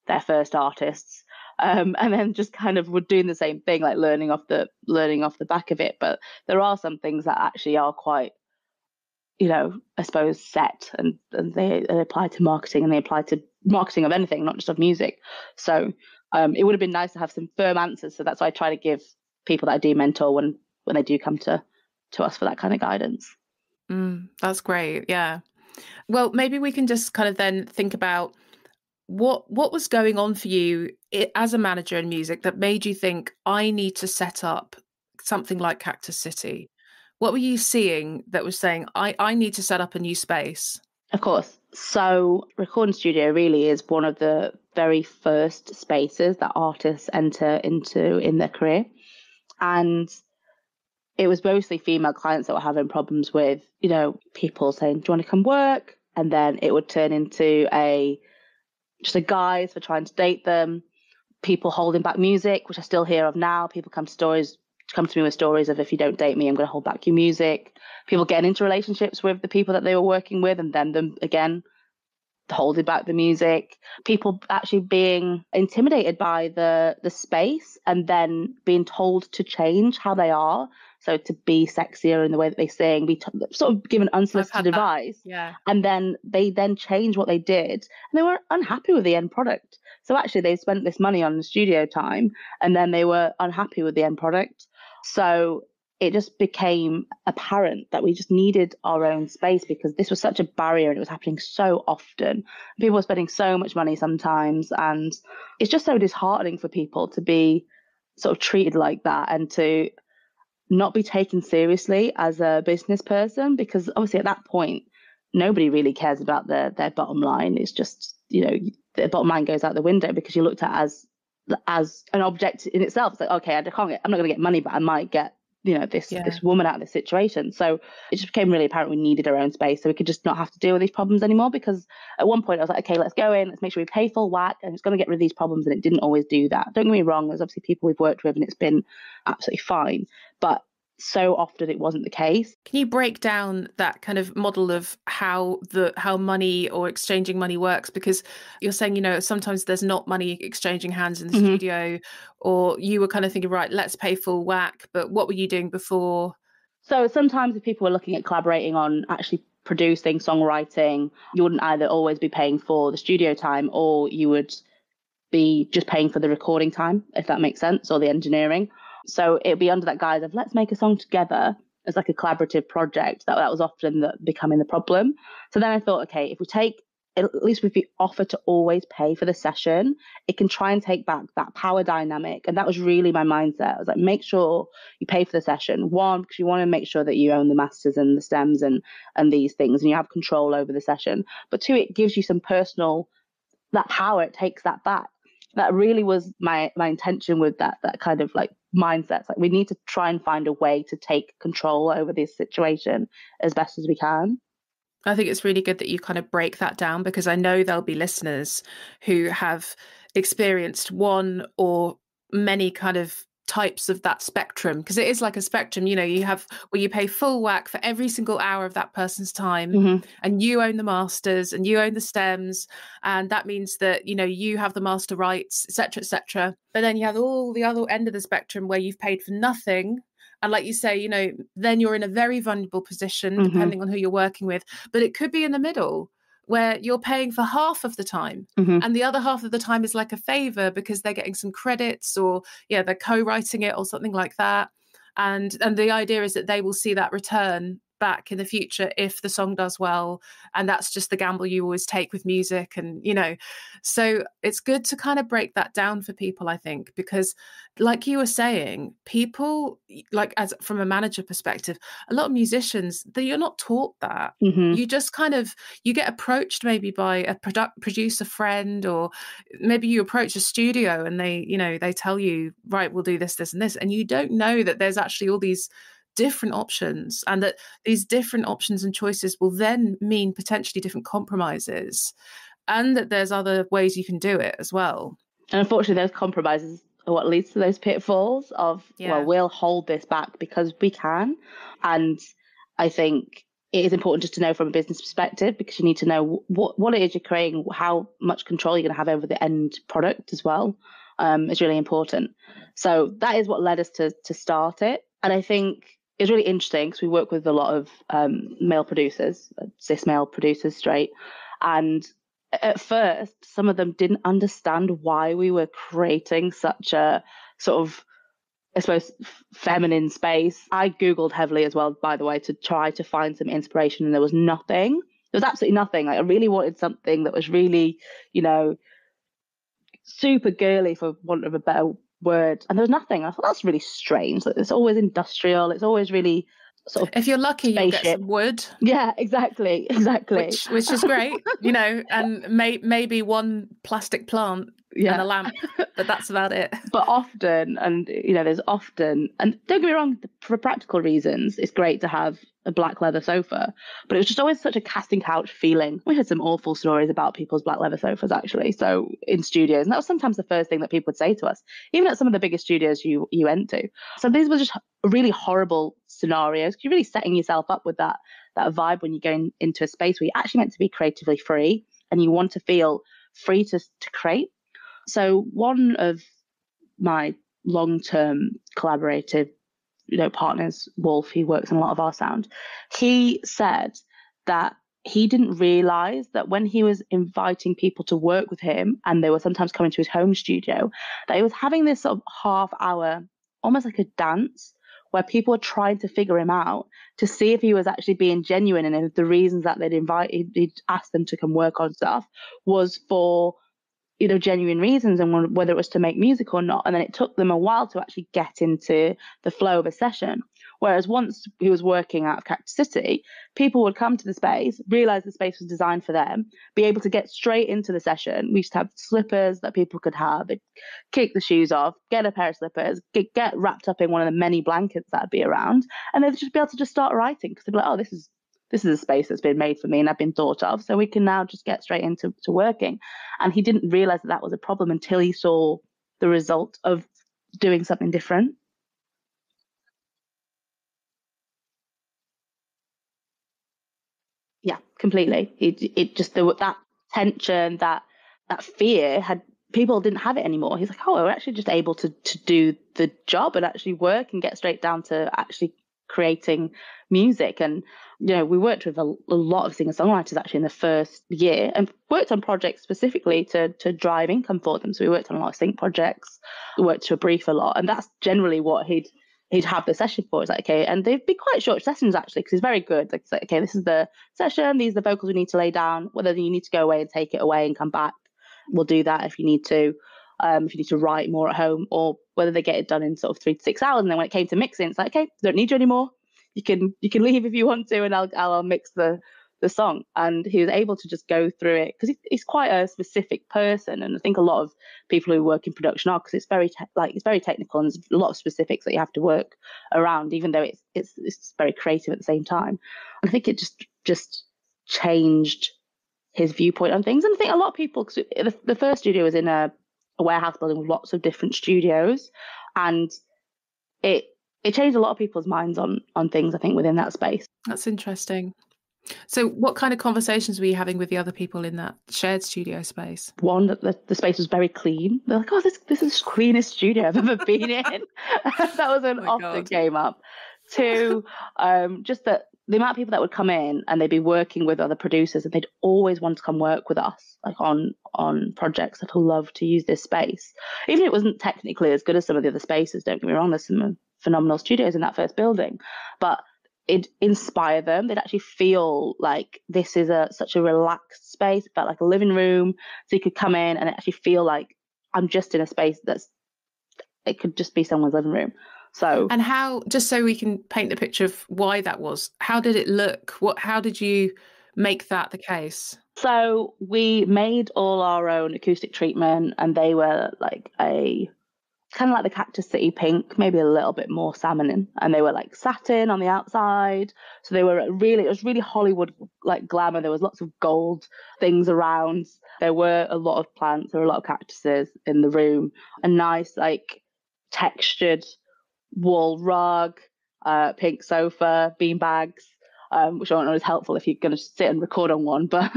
B: their first artists, um, and then just kind of were doing the same thing, like learning off the learning off the back of it. But there are some things that actually are quite you know, I suppose set and, and they, they apply to marketing and they apply to marketing of anything, not just of music. So um, it would have been nice to have some firm answers. So that's why I try to give people that I do mentor when when they do come to to us for that kind of guidance.
A: Mm, that's great. Yeah. Well, maybe we can just kind of then think about what what was going on for you as a manager in music that made you think I need to set up something like Cactus City. What were you seeing that was saying I I need to set up a new space?
B: Of course. So, recording studio really is one of the very first spaces that artists enter into in their career. And it was mostly female clients that were having problems with, you know, people saying, Do you want to come work? And then it would turn into a just a guise for trying to date them, people holding back music, which I still hear of now. People come to stories come to me with stories of if you don't date me, I'm gonna hold back your music. People getting into relationships with the people that they were working with and then them again holding back the music, people actually being intimidated by the the space and then being told to change how they are. So to be sexier in the way that they sing, be t- sort of given unsolicited advice,
A: yeah.
B: and then they then change what they did, and they were unhappy with the end product. So actually, they spent this money on the studio time, and then they were unhappy with the end product. So it just became apparent that we just needed our own space because this was such a barrier and it was happening so often. People were spending so much money sometimes, and it's just so disheartening for people to be sort of treated like that and to not be taken seriously as a business person because obviously at that point nobody really cares about their their bottom line it's just you know the bottom line goes out the window because you're looked at as as an object in itself it's like okay i can't get i'm not going to get money but i might get you know this yeah. this woman out of this situation so it just became really apparent we needed our own space so we could just not have to deal with these problems anymore because at one point i was like okay let's go in let's make sure we pay full whack and it's going to get rid of these problems and it didn't always do that don't get me wrong there's obviously people we've worked with and it's been absolutely fine but so often it wasn't the case.
A: Can you break down that kind of model of how the how money or exchanging money works? Because you're saying, you know, sometimes there's not money exchanging hands in the mm-hmm. studio, or you were kind of thinking, right, let's pay full whack. But what were you doing before?
B: So sometimes if people were looking at collaborating on actually producing, songwriting, you wouldn't either always be paying for the studio time or you would be just paying for the recording time, if that makes sense, or the engineering. So it'd be under that guise of let's make a song together as like a collaborative project. That that was often the, becoming the problem. So then I thought, okay, if we take at least if we offer to always pay for the session, it can try and take back that power dynamic. And that was really my mindset. I was like, make sure you pay for the session. One, because you want to make sure that you own the masters and the stems and and these things, and you have control over the session. But two, it gives you some personal that power. It takes that back. That really was my my intention with that that kind of like mindsets. Like we need to try and find a way to take control over this situation as best as we can.
A: I think it's really good that you kind of break that down because I know there'll be listeners who have experienced one or many kind of types of that spectrum because it is like a spectrum you know you have where you pay full whack for every single hour of that person's time mm-hmm. and you own the masters and you own the stems and that means that you know you have the master rights etc etc but then you have all the other end of the spectrum where you've paid for nothing and like you say you know then you're in a very vulnerable position mm-hmm. depending on who you're working with but it could be in the middle where you're paying for half of the time mm-hmm. and the other half of the time is like a favor because they're getting some credits or yeah they're co-writing it or something like that and and the idea is that they will see that return back in the future if the song does well and that's just the gamble you always take with music and you know so it's good to kind of break that down for people i think because like you were saying people like as from a manager perspective a lot of musicians that you're not taught that mm-hmm. you just kind of you get approached maybe by a product producer friend or maybe you approach a studio and they you know they tell you right we'll do this this and this and you don't know that there's actually all these different options and that these different options and choices will then mean potentially different compromises and that there's other ways you can do it as well.
B: And unfortunately those compromises are what leads to those pitfalls of yeah. well we'll hold this back because we can. And i think it is important just to know from a business perspective because you need to know what, what it is you're creating how much control you're going to have over the end product as well um, is really important. So that is what led us to to start it. And i think it's really interesting because we work with a lot of um, male producers, cis male producers, straight, and at first some of them didn't understand why we were creating such a sort of I suppose feminine space. I googled heavily as well, by the way, to try to find some inspiration, and there was nothing. There was absolutely nothing. Like I really wanted something that was really, you know, super girly, for want of a better word, and there was nothing. I thought that's really strange. It's always industrial. It's always really sort of.
A: If you're lucky, you get some wood.
B: Yeah, exactly, exactly.
A: Which, which is great, you know, and may, maybe one plastic plant yeah. and a lamp, but that's about it.
B: But often, and you know, there's often, and don't get me wrong, for practical reasons, it's great to have a black leather sofa, but it was just always such a casting couch feeling. We had some awful stories about people's black leather sofas actually, so in studios, and that was sometimes the first thing that people would say to us, even at some of the biggest studios you you went to. So these were just really horrible scenarios. You're really setting yourself up with that that vibe when you go in, into a space where you're actually meant to be creatively free and you want to feel free to to create so one of my long-term collaborative, you know, partners, Wolf, he works on a lot of our sound. He said that he didn't realize that when he was inviting people to work with him and they were sometimes coming to his home studio, that he was having this sort of half hour, almost like a dance where people were trying to figure him out to see if he was actually being genuine and if the reasons that they'd invited, he'd asked them to come work on stuff was for you know genuine reasons and whether it was to make music or not and then it took them a while to actually get into the flow of a session Whereas once he was working out of Cactus City, people would come to the space, realize the space was designed for them, be able to get straight into the session. We used to have slippers that people could have, They'd kick the shoes off, get a pair of slippers, get, get wrapped up in one of the many blankets that'd be around, and they'd just be able to just start writing because they'd be like, oh, this is this is a space that's been made for me and I've been thought of. So we can now just get straight into to working. And he didn't realize that that was a problem until he saw the result of doing something different. Yeah, completely. It it just the, that tension, that that fear had people didn't have it anymore. He's like, oh, we're actually just able to to do the job and actually work and get straight down to actually creating music. And you know, we worked with a, a lot of singer songwriters actually in the first year and worked on projects specifically to to drive income for them. So we worked on a lot of sync projects, worked to a brief a lot, and that's generally what he'd he'd have the session for. It's like, okay, and they'd be quite short sessions actually, because he's very good. Like, like, okay, this is the session, these are the vocals we need to lay down. Whether you need to go away and take it away and come back, we'll do that if you need to. Um, if you need to write more at home, or whether they get it done in sort of three to six hours, and then when it came to mixing, it's like, okay, don't need you anymore. You can you can leave if you want to, and I'll I'll mix the the song and he was able to just go through it because he's quite a specific person and i think a lot of people who work in production are because it's very te- like it's very technical and there's a lot of specifics that you have to work around even though it's it's, it's very creative at the same time i think it just just changed his viewpoint on things and i think a lot of people the, the first studio was in a, a warehouse building with lots of different studios and it it changed a lot of people's minds on on things i think within that space
A: that's interesting so, what kind of conversations were you having with the other people in that shared studio space?
B: One, that the, the space was very clean. They're like, "Oh, this this is the cleanest studio I've ever been in." that was an oh often God. came up. Two, um, just that the amount of people that would come in and they'd be working with other producers and they'd always want to come work with us like on on projects that love to use this space even if it wasn't technically as good as some of the other spaces don't get me wrong there's some phenomenal studios in that first building but it inspire them. They'd actually feel like this is a such a relaxed space, it felt like a living room. So you could come in and actually feel like I'm just in a space that's it could just be someone's living room. So
A: And how just so we can paint the picture of why that was, how did it look? What how did you make that the case?
B: So we made all our own acoustic treatment and they were like a kind of like the Cactus City pink, maybe a little bit more salmon, and they were like satin on the outside. So they were really, it was really Hollywood like glamour. There was lots of gold things around. There were a lot of plants, there were a lot of cactuses in the room. A nice like textured wall rug, uh, pink sofa, bean bags. Um, which aren't always helpful if you're going to sit and record on one, but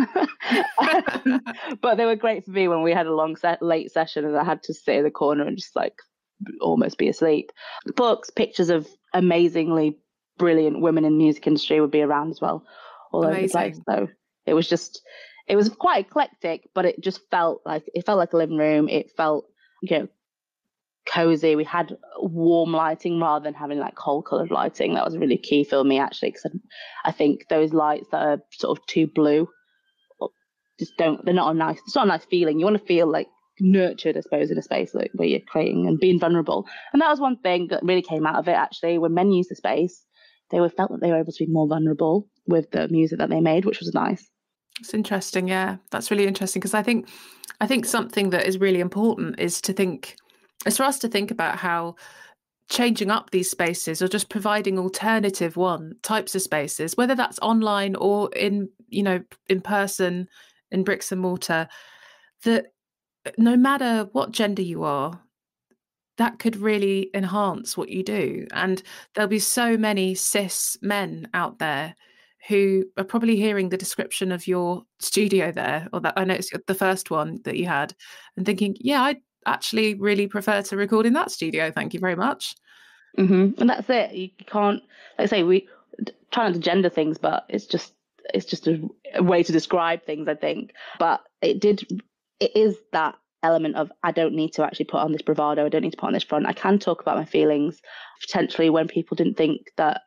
B: um, but they were great for me when we had a long set, late session and I had to sit in the corner and just like almost be asleep. Books, pictures of amazingly brilliant women in the music industry would be around as well, all over the place. So it was just, it was quite eclectic, but it just felt like it felt like a living room. It felt, you know, cozy. We had warm lighting rather than having like cold colored lighting. That was really key for me actually, because I think those lights that are sort of too blue uh, just don't. They're not a nice. It's not a nice feeling. You want to feel like nurtured, I suppose, in a space like where you're creating and being vulnerable. And that was one thing that really came out of it actually. When men used the space, they were felt that they were able to be more vulnerable with the music that they made, which was nice.
A: It's interesting, yeah. That's really interesting because I think I think something that is really important is to think is for us to think about how changing up these spaces or just providing alternative one types of spaces, whether that's online or in, you know, in person, in bricks and mortar, that no matter what gender you are, that could really enhance what you do. And there'll be so many cis men out there who are probably hearing the description of your studio there, or that I know it's the first one that you had, and thinking, yeah, I actually really prefer to record in that studio. Thank you very much.
B: Mm-hmm. And that's it. You can't, like I say, we try not to gender things, but it's just it's just a, a way to describe things. I think, but it did. It is that element of I don't need to actually put on this bravado, I don't need to put on this front. I can talk about my feelings potentially when people didn't think that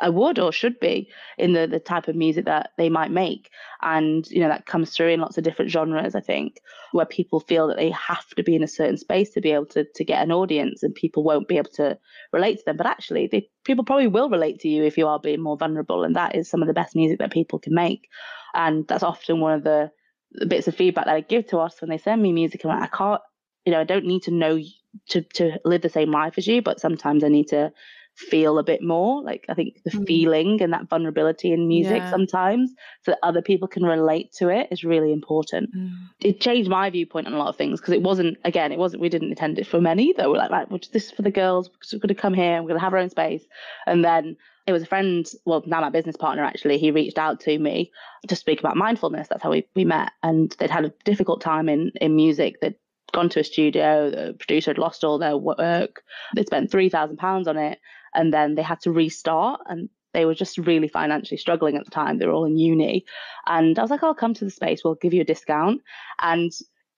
B: I would or should be in the the type of music that they might make. And you know that comes through in lots of different genres, I think, where people feel that they have to be in a certain space to be able to to get an audience and people won't be able to relate to them. But actually they people probably will relate to you if you are being more vulnerable. And that is some of the best music that people can make. And that's often one of the the bits of feedback that I give to us when they send me music. I'm like, I can't, you know, I don't need to know to to live the same life as you, but sometimes I need to feel a bit more. Like I think the mm. feeling and that vulnerability in music yeah. sometimes, so that other people can relate to it, is really important. Mm. It changed my viewpoint on a lot of things because it wasn't. Again, it wasn't. We didn't intend it for men either. We're like, right, well, this is for the girls. We're going to come here. We're going to have our own space, and then it was a friend, well, now my business partner actually, he reached out to me to speak about mindfulness. That's how we, we met. And they'd had a difficult time in, in music. They'd gone to a studio, the producer had lost all their work. They spent £3,000 on it. And then they had to restart. And they were just really financially struggling at the time. They were all in uni. And I was like, I'll come to the space, we'll give you a discount. And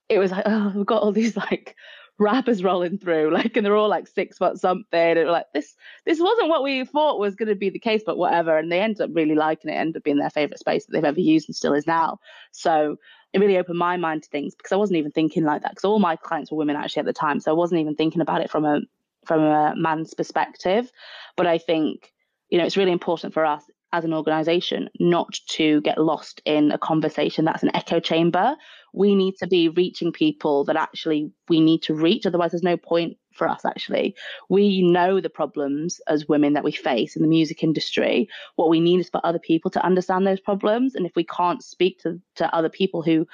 B: it was like, oh, we've got all these like rappers rolling through, like, and they're all like six foot something. And we're like, this this wasn't what we thought was going to be the case, but whatever. And they ended up really liking it, ended up being their favorite space that they've ever used and still is now. So it really opened my mind to things because I wasn't even thinking like that because all my clients were women actually at the time, so I wasn't even thinking about it from a from a man's perspective. But I think you know it's really important for us as an organization not to get lost in a conversation that's an echo chamber we need to be reaching people that actually we need to reach. Otherwise, there's no point for us actually. We know the problems as women that we face in the music industry. What we need is for other people to understand those problems. And if we can't speak to, to other people who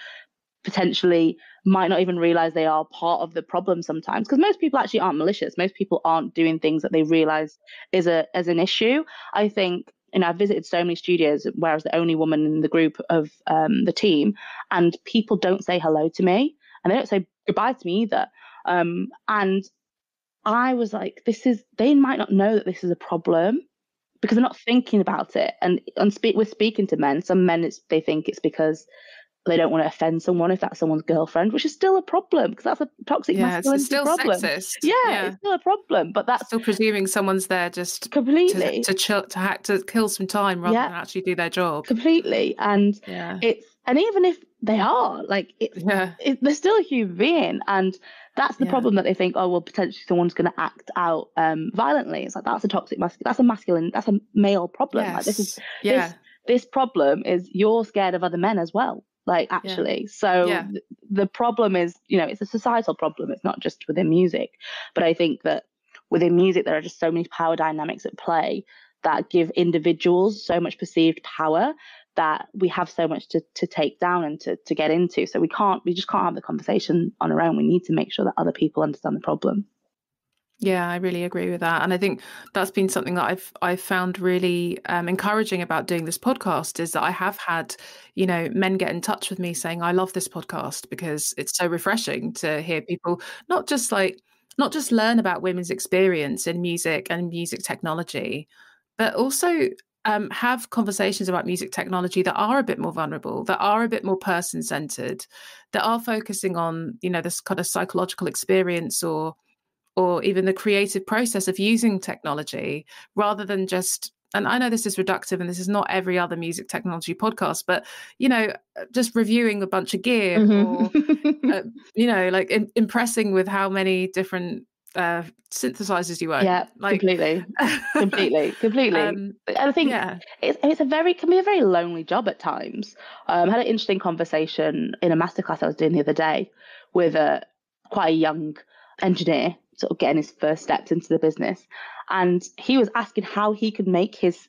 B: potentially might not even realize they are part of the problem sometimes because most people actually aren't malicious most people aren't doing things that they realize is a as an issue i think you know, I've visited so many studios where I was the only woman in the group of um, the team, and people don't say hello to me, and they don't say goodbye to me either. Um, and I was like, this is, they might not know that this is a problem because they're not thinking about it. And on speak, we're speaking to men. Some men, it's, they think it's because they don't want to offend someone if that's someone's girlfriend, which is still a problem because that's a toxic yeah, masculinity
A: it's still
B: problem.
A: Sexist.
B: Yeah, yeah, it's still a problem. But that's
A: still presuming someone's there just
B: completely
A: to to, chill, to, hack, to kill some time rather yeah, than actually do their job.
B: Completely, and yeah. it's and even if they are like it's yeah. It, they're still a human being, and that's the yeah. problem that they think. Oh well, potentially someone's going to act out um, violently. It's like that's a toxic masculine. That's a masculine. That's a male problem. Yes. Like this is yeah. This, this problem is you're scared of other men as well like actually. Yeah. so yeah. Th- the problem is you know it's a societal problem it's not just within music. But i think that within music there are just so many power dynamics at play that give individuals so much perceived power that we have so much to, to take down and to, to get into. So we can't we just can't have the conversation on our own. We need to make sure that other people understand the problem
A: yeah, I really agree with that, and I think that's been something that I've I've found really um, encouraging about doing this podcast is that I have had, you know, men get in touch with me saying I love this podcast because it's so refreshing to hear people not just like not just learn about women's experience in music and music technology, but also um, have conversations about music technology that are a bit more vulnerable, that are a bit more person centered, that are focusing on you know this kind of psychological experience or or even the creative process of using technology rather than just and I know this is reductive and this is not every other music technology podcast, but you know, just reviewing a bunch of gear mm-hmm. or uh, you know, like in, impressing with how many different uh, synthesizers you own.
B: Yeah, like, completely, completely, completely. Um, I think yeah. it's it's a very can be a very lonely job at times. Um, I had an interesting conversation in a masterclass I was doing the other day with a quite a young engineer sort of getting his first steps into the business. And he was asking how he could make his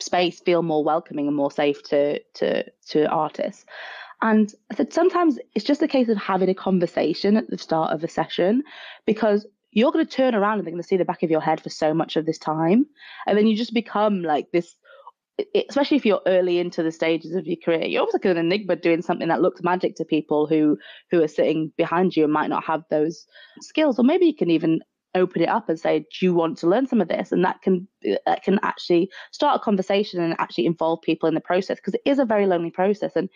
B: space feel more welcoming and more safe to to to artists. And I said sometimes it's just a case of having a conversation at the start of a session because you're going to turn around and they're going to see the back of your head for so much of this time. And then you just become like this especially if you're early into the stages of your career, you're almost like an enigma doing something that looks magic to people who who are sitting behind you and might not have those skills. Or maybe you can even open it up and say, "Do you want to learn some of this?" And that can that can actually start a conversation and actually involve people in the process because it is a very lonely process. And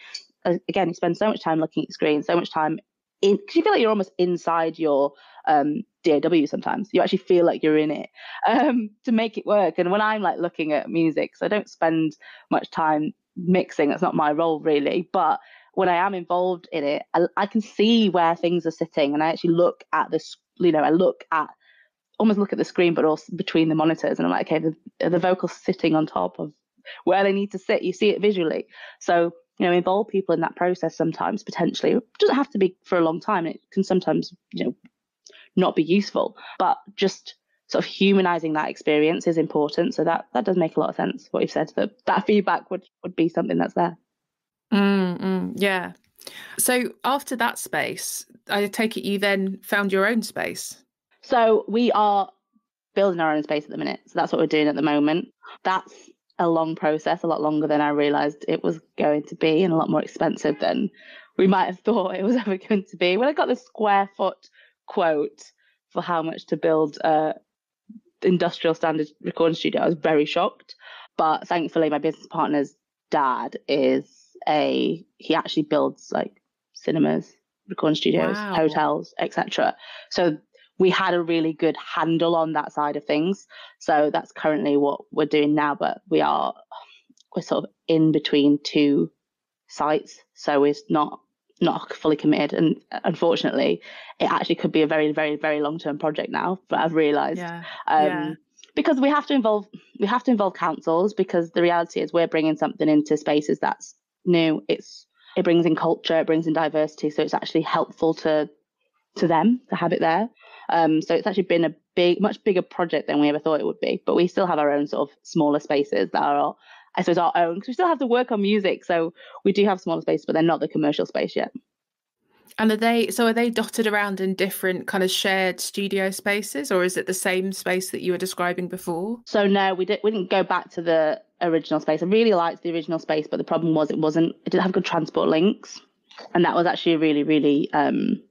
B: uh, again, you spend so much time looking at screens, so much time in because you feel like you're almost inside your um DAW sometimes. You actually feel like you're in it um, to make it work. And when I'm like looking at music, so I don't spend much time mixing. That's not my role really. But when I am involved in it, I, I can see where things are sitting, and I actually look at this. You know, I look at almost look at the screen, but also between the monitors, and I'm like, okay, the the vocals sitting on top of where they need to sit. You see it visually. So you know, involve people in that process sometimes potentially. It doesn't have to be for a long time. It can sometimes, you know, not be useful. But just sort of humanizing that experience is important. So that that does make a lot of sense. What you've said that that feedback would would be something that's there.
A: Mm, mm, yeah. So after that space, I take it you then found your own space.
B: So we are building our own space at the minute. So that's what we're doing at the moment. That's a long process, a lot longer than I realized it was going to be, and a lot more expensive than we might have thought it was ever going to be. When I got the square foot quote for how much to build a industrial standard recording studio, I was very shocked. But thankfully, my business partner's dad is a he actually builds like cinemas, recording studios, wow. hotels, etc. So we had a really good handle on that side of things. So that's currently what we're doing now. But we are we're sort of in between two sites, so it's not not fully committed. And unfortunately, it actually could be a very, very, very long term project now. But I've realised. Yeah. Um, yeah. Because we have to involve we have to involve councils because the reality is we're bringing something into spaces that's new. It's it brings in culture, it brings in diversity, so it's actually helpful to to them to have it there. Um, so it's actually been a big, much bigger project than we ever thought it would be. But we still have our own sort of smaller spaces that are I suppose, our own because we still have to work on music. So we do have smaller spaces, but they're not the commercial space yet.
A: And are they so are they dotted around in different kind of shared studio spaces, or is it the same space that you were describing before?
B: So no, we didn't we didn't go back to the original space. I really liked the original space, but the problem was it wasn't it didn't have good transport links. And that was actually a really, really um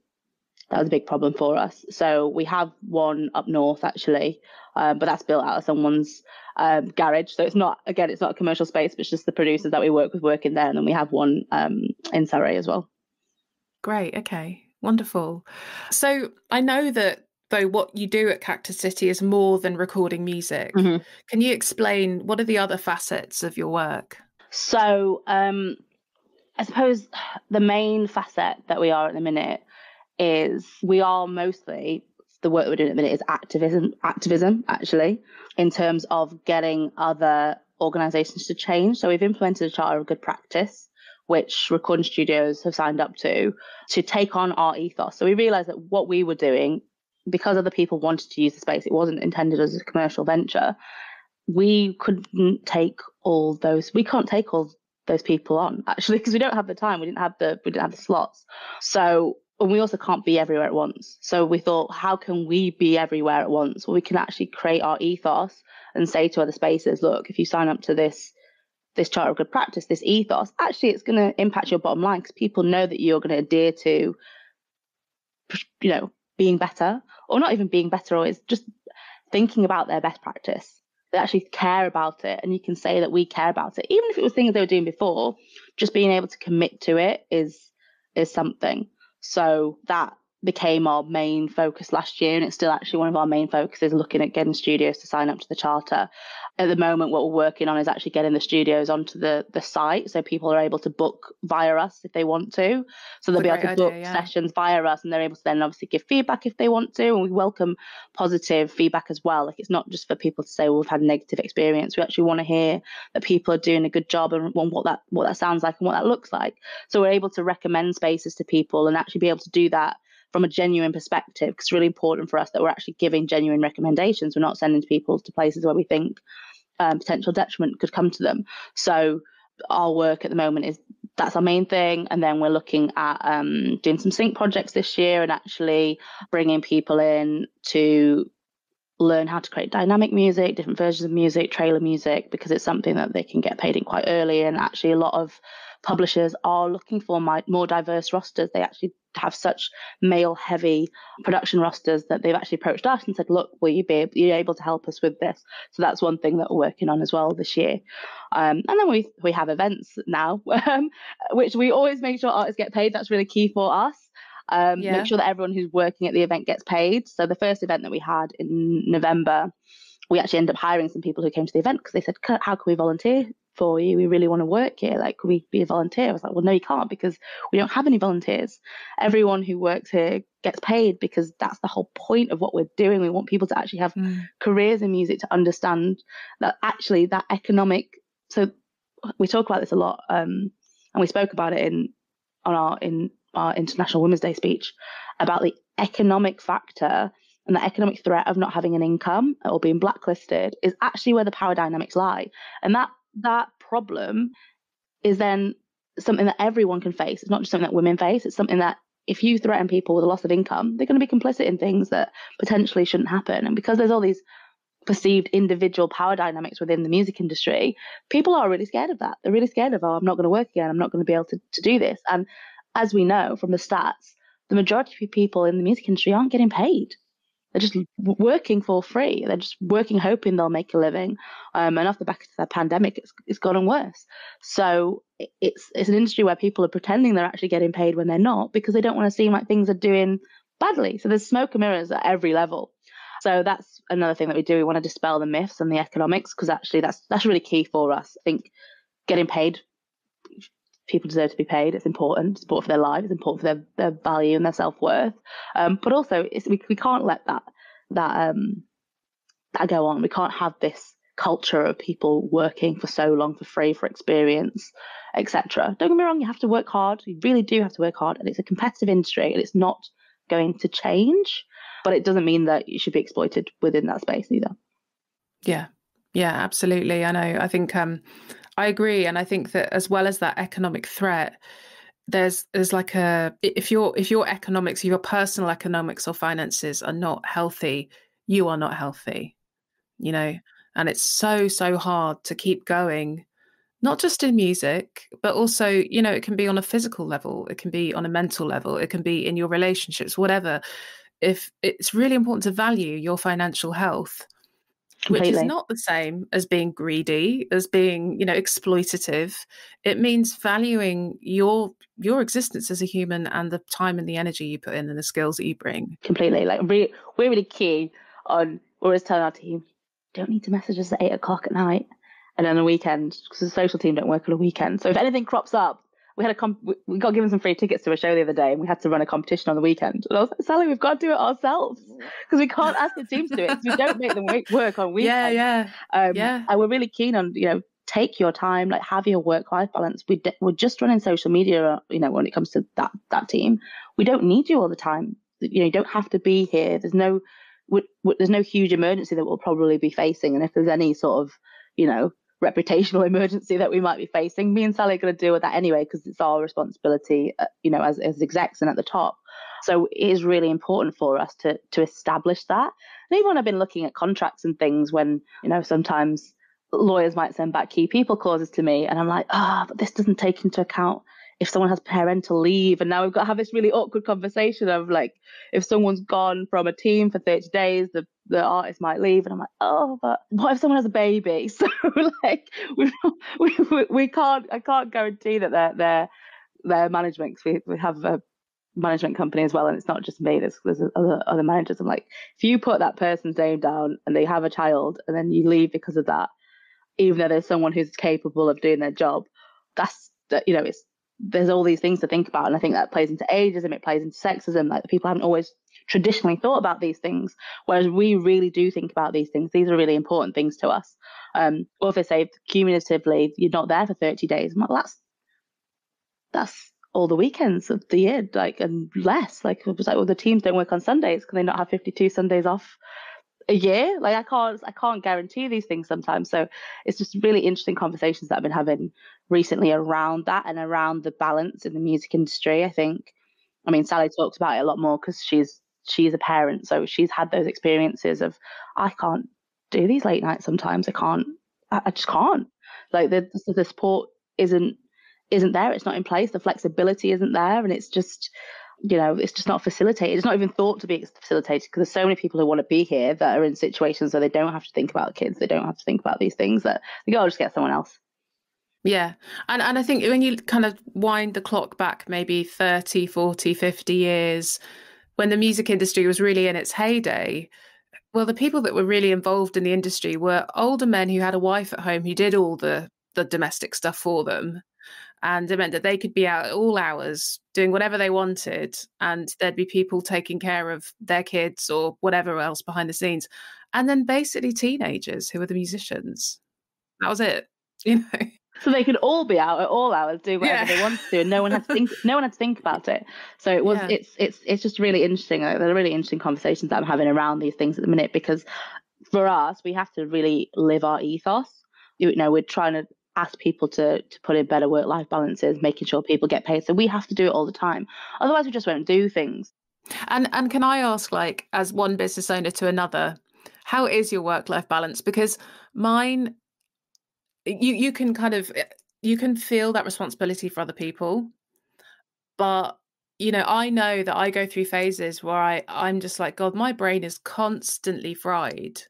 B: that was a big problem for us. So we have one up north actually, um, but that's built out of someone's um, garage. So it's not again, it's not a commercial space, but it's just the producers that we work with working there, and then we have one um, in Surrey as well.
A: Great. Okay. Wonderful. So I know that though what you do at Cactus City is more than recording music. Mm-hmm. Can you explain what are the other facets of your work?
B: So um, I suppose the main facet that we are at the minute is we are mostly the work we're doing at the minute is activism activism actually in terms of getting other organizations to change. So we've implemented a charter of good practice which recording studios have signed up to to take on our ethos. So we realized that what we were doing because other people wanted to use the space it wasn't intended as a commercial venture we couldn't take all those we can't take all those people on actually because we don't have the time we didn't have the we didn't have the slots. So and we also can't be everywhere at once. So we thought, how can we be everywhere at once? Well, we can actually create our ethos and say to other spaces, look, if you sign up to this this charter of good practice, this ethos, actually it's going to impact your bottom line because people know that you're going to adhere to, you know, being better or not even being better, or it's just thinking about their best practice. They actually care about it, and you can say that we care about it, even if it was things they were doing before. Just being able to commit to it is is something. So that became our main focus last year, and it's still actually one of our main focuses looking at getting studios to sign up to the charter. At the moment, what we're working on is actually getting the studios onto the, the site so people are able to book via us if they want to. So they'll be able to idea, book yeah. sessions via us and they're able to then obviously give feedback if they want to. And we welcome positive feedback as well. Like it's not just for people to say, well, we've had a negative experience. We actually want to hear that people are doing a good job and what that what that sounds like and what that looks like. So we're able to recommend spaces to people and actually be able to do that from a genuine perspective because it's really important for us that we're actually giving genuine recommendations. We're not sending people to places where we think um, potential detriment could come to them. So our work at the moment is that's our main thing and then we're looking at um, doing some sync projects this year and actually bringing people in to learn how to create dynamic music different versions of music trailer music because it's something that they can get paid in quite early and actually a lot of publishers are looking for more diverse rosters they actually have such male heavy production rosters that they've actually approached us and said, look, will you be able, you able to help us with this? So that's one thing that we're working on as well this year. Um, and then we, we have events now, um, which we always make sure artists get paid. That's really key for us. Um, yeah. Make sure that everyone who's working at the event gets paid. So the first event that we had in November, we actually ended up hiring some people who came to the event because they said, "How can we volunteer for you? We really want to work here. Like, could we be a volunteer?" I was like, "Well, no, you can't because we don't have any volunteers. Everyone who works here gets paid because that's the whole point of what we're doing. We want people to actually have mm. careers in music to understand that actually that economic. So we talk about this a lot, um, and we spoke about it in on our in our International Women's Day speech about the economic factor and the economic threat of not having an income or being blacklisted is actually where the power dynamics lie. And that that problem is then something that everyone can face. It's not just something that women face. It's something that if you threaten people with a loss of income, they're going to be complicit in things that potentially shouldn't happen. And because there's all these perceived individual power dynamics within the music industry, people are really scared of that. They're really scared of, oh, I'm not going to work again. I'm not going to be able to, to do this. And as we know from the stats, the majority of people in the music industry aren't getting paid. They're just working for free. They're just working, hoping they'll make a living. Um, and off the back of the pandemic, it's, it's gotten worse. So it's it's an industry where people are pretending they're actually getting paid when they're not because they don't want to seem like things are doing badly. So there's smoke and mirrors at every level. So that's another thing that we do. We want to dispel the myths and the economics because actually that's that's really key for us. I think getting paid people deserve to be paid. It's important. It's important for their lives. It's important for their, their value and their self worth. Um, but also, we we can't let that that um, that go on. We can't have this culture of people working for so long for free for experience, etc. Don't get me wrong. You have to work hard. You really do have to work hard, and it's a competitive industry, and it's not going to change. But it doesn't mean that you should be exploited within that space either.
A: Yeah, yeah, absolutely. I know. I think um, I agree, and I think that as well as that economic threat, there's there's like a if your if your economics, your personal economics or finances are not healthy, you are not healthy. You know, and it's so so hard to keep going not just in music but also you know it can be on a physical level it can be on a mental level it can be in your relationships whatever if it's really important to value your financial health Completely. which is not the same as being greedy as being you know exploitative. It means valuing your your existence as a human and the time and the energy you put in and the skills that you bring.
B: Completely. Like we're really key on always telling our team don't need to message us at eight o'clock at night and then the weekend because the social team don't work on a weekend. So if anything crops up we had a comp- we got given some free tickets to a show the other day and we had to run a competition on the weekend. And I was like, Sally, we've got to do it ourselves because we can't ask the team to do it. we don't make them work on weekends.
A: Yeah, yeah, um, yeah.
B: And we're really keen on you know take your time, like have your work life balance. We we're just running social media, you know, when it comes to that that team. We don't need you all the time. You know, you don't have to be here. There's no there's no huge emergency that we'll probably be facing, and if there's any sort of you know reputational emergency that we might be facing. Me and Sally are going to deal with that anyway because it's our responsibility, uh, you know, as, as execs and at the top. So it is really important for us to to establish that. And even when I've been looking at contracts and things, when you know sometimes lawyers might send back key people clauses to me, and I'm like, ah, oh, but this doesn't take into account if someone has parental leave. And now we've got to have this really awkward conversation of like if someone's gone from a team for 30 days the the artist might leave. And i'm like oh but what if someone has a baby? So like we we, we can't i can't guarantee that they're they're their management because we, we have a management company as well and it's not just me. There's, there's other other managers. I'm like if you put that person's name down and they have a child and then you leave because of that even though there's someone who's capable of doing their job that's that you know it's there's all these things to think about. And I think that plays into ageism, it plays into sexism. Like people haven't always traditionally thought about these things, whereas we really do think about these things. These are really important things to us. Um, or if they say cumulatively you're not there for 30 days, I'm like, well, that's that's all the weekends of the year, like and less. Like it was like, well, the teams don't work on Sundays. Can they not have 52 Sundays off a year. Like I can't I can't guarantee these things sometimes. So it's just really interesting conversations that I've been having recently around that and around the balance in the music industry. I think I mean Sally talks about it a lot more because she's she's a parent, so she's had those experiences of I can't do these late nights sometimes. I can't I, I just can't. Like the the support isn't isn't there. It's not in place. The flexibility isn't there, and it's just you know, it's just not facilitated. It's not even thought to be facilitated because there's so many people who want to be here that are in situations where they don't have to think about kids. They don't have to think about these things that they go, I'll just get someone else.
A: Yeah. And and I think when you kind of wind the clock back maybe 30, 40, 50 years when the music industry was really in its heyday, well the people that were really involved in the industry were older men who had a wife at home who did all the the domestic stuff for them. And it meant that they could be out at all hours doing whatever they wanted, and there'd be people taking care of their kids or whatever else behind the scenes. And then basically teenagers who were the musicians. That was it. You know
B: so they could all be out at all hours do whatever yeah. they want to and no one had to think no one had to think about it so it was yeah. it's it's it's just really interesting uh, like, there are really interesting conversations that i'm having around these things at the minute because for us we have to really live our ethos you know we're trying to ask people to to put in better work life balances making sure people get paid. So we have to do it all the time. Otherwise we just won't do things.
A: And and can i ask like as one business owner to another how is your work life balance? Because mine you you can kind of you can feel that responsibility for other people. But you know i know that i go through phases where i i'm just like god my brain is constantly fried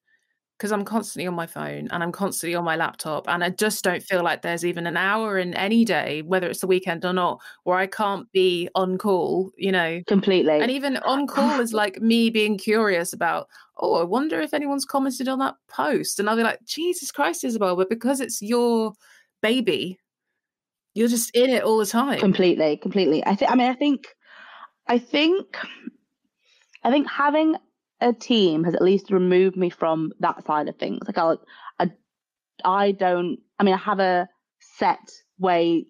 A: because i'm constantly on my phone and i'm constantly on my laptop and i just don't feel like there's even an hour in any day whether it's the weekend or not where i can't be on call you know
B: completely
A: and even on call is like me being curious about oh, I wonder if anyone's commented on that post. And I'll be like, Jesus Christ, Isobel, but because it's your baby, you're just in it all the time.
B: Completely, completely. I think, I mean, I think, I think, I think having a team has at least removed me from that side of things. Like, I'll, I, I don't, I mean, I have a set way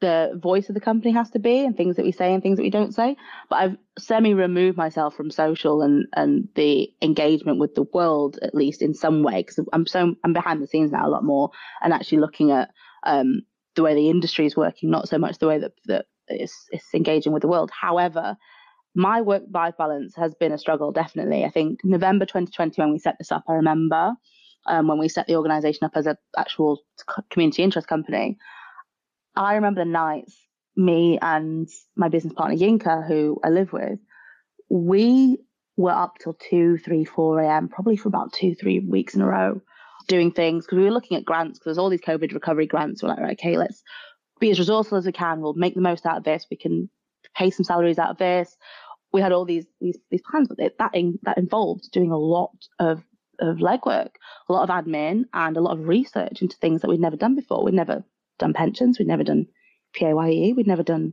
B: the voice of the company has to be and things that we say and things that we don't say. But I've semi removed myself from social and, and the engagement with the world, at least in some way, because I'm so I'm behind the scenes now a lot more and actually looking at um, the way the industry is working, not so much the way that, that it's, it's engaging with the world. However, my work life balance has been a struggle, definitely. I think November 2020, when we set this up, I remember um, when we set the organization up as an actual community interest company, I remember the nights me and my business partner Yinka, who I live with, we were up till 2, 3, 4 a.m., probably for about two, three weeks in a row, doing things because we were looking at grants because there's all these COVID recovery grants. We're like, right, okay, let's be as resourceful as we can. We'll make the most out of this. We can pay some salaries out of this. We had all these these, these plans, but it, that in, that involved doing a lot of of legwork, a lot of admin, and a lot of research into things that we'd never done before. We'd never done pensions, we'd never done PAYE, we'd never done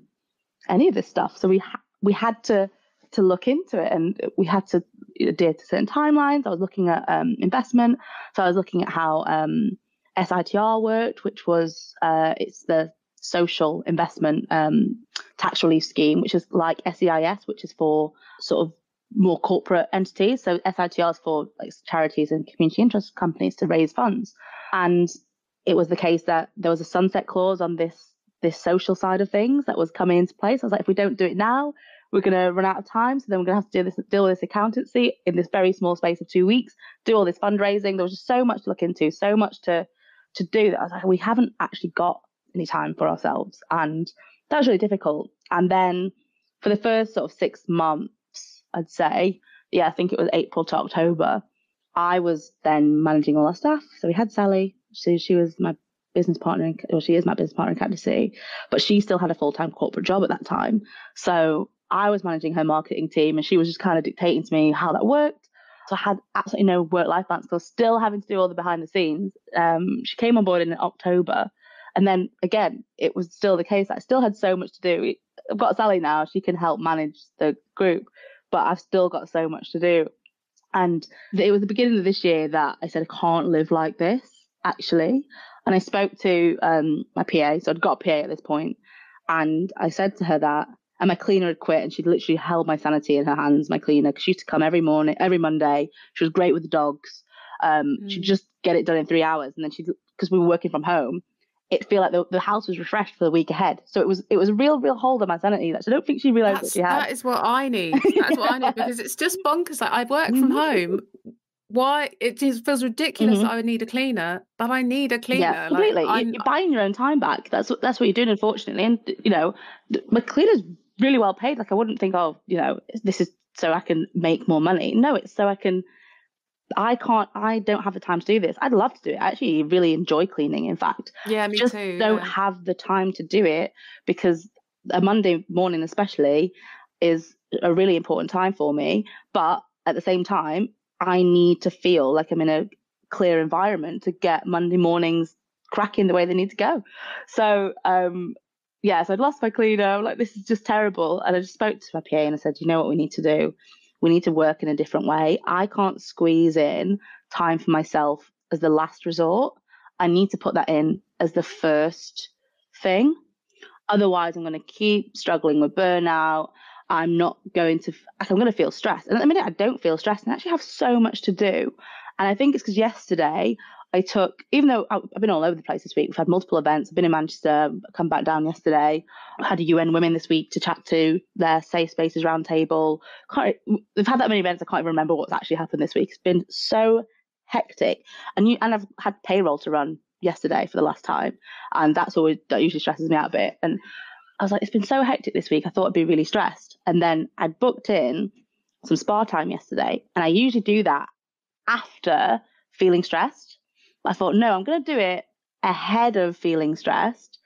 B: any of this stuff. So we ha- we had to to look into it, and we had to adhere to certain timelines. I was looking at um, investment, so I was looking at how um, SITR worked, which was uh, it's the social investment um, tax relief scheme, which is like SEIS, which is for sort of more corporate entities. So SITR for like charities and community interest companies to raise funds. And it was the case that there was a sunset clause on this this social side of things that was coming into place. I was like, if we don't do it now, we're going to run out of time. So then we're going to have to do this, deal with this accountancy in this very small space of two weeks, do all this fundraising. There was just so much to look into, so much to to do that I was like, we haven't actually got any time for ourselves, and that was really difficult. And then for the first sort of six months, I'd say, yeah, I think it was April to October. I was then managing all our staff. So we had Sally, she she was my business partner, in, or she is my business partner in Cactus but she still had a full time corporate job at that time. So I was managing her marketing team, and she was just kind of dictating to me how that worked. So I had absolutely no work life balance. So still having to do all the behind the scenes. Um, she came on board in October, and then again, it was still the case. I still had so much to do. I've got Sally now; she can help manage the group, but I've still got so much to do. And it was the beginning of this year that I said, I can't live like this actually. And I spoke to um, my PA, so I'd got a PA at this point, and I said to her that, and my cleaner had quit, and she'd literally held my sanity in her hands. My cleaner, because she used to come every morning, every Monday. She was great with the dogs. Um, mm. She'd just get it done in three hours, and then she'd, because we were working from home, it feel like the, the house was refreshed for the week ahead. So it was it was a real real hold on my sanity that I don't think she realised
A: that
B: she had.
A: That is what I need. That's what I need because it's just bonkers. Like I work from home why it just feels ridiculous mm-hmm. that I would need a cleaner, but I need a cleaner.
B: Yeah, completely. Like, you're buying your own time back. That's what that's what you're doing, unfortunately. And you know, my cleaner's really well paid. Like I wouldn't think, oh, you know, this is so I can make more money. No, it's so I can I can't, I don't have the time to do this. I'd love to do it. I actually really enjoy cleaning, in fact.
A: Yeah, me
B: just
A: too.
B: don't
A: yeah.
B: have the time to do it because a Monday morning, especially, is a really important time for me. But at the same time, I need to feel like I'm in a clear environment to get Monday mornings cracking the way they need to go. So, um, yeah, so I'd lost my cleaner. I'm like, this is just terrible. And I just spoke to my PA and I said, you know what we need to do? We need to work in a different way. I can't squeeze in time for myself as the last resort. I need to put that in as the first thing. Otherwise, I'm going to keep struggling with burnout. I'm not going to, I'm going to feel stressed. And at the minute, I don't feel stressed and I actually have so much to do. And I think it's because yesterday I took, even though I've been all over the place this week, we've had multiple events. I've been in Manchester, come back down yesterday. I had a UN Women this week to chat to their Safe Spaces Roundtable. We've had that many events, I can't even remember what's actually happened this week. It's been so hectic. And you, and I've had payroll to run yesterday for the last time. And that's always, that usually stresses me out a bit. And I was like, it's been so hectic this week. I thought I'd be really stressed. And then I'd booked in some spa time yesterday. And I usually do that after feeling stressed. I thought, no, I'm going to do it ahead of feeling stressed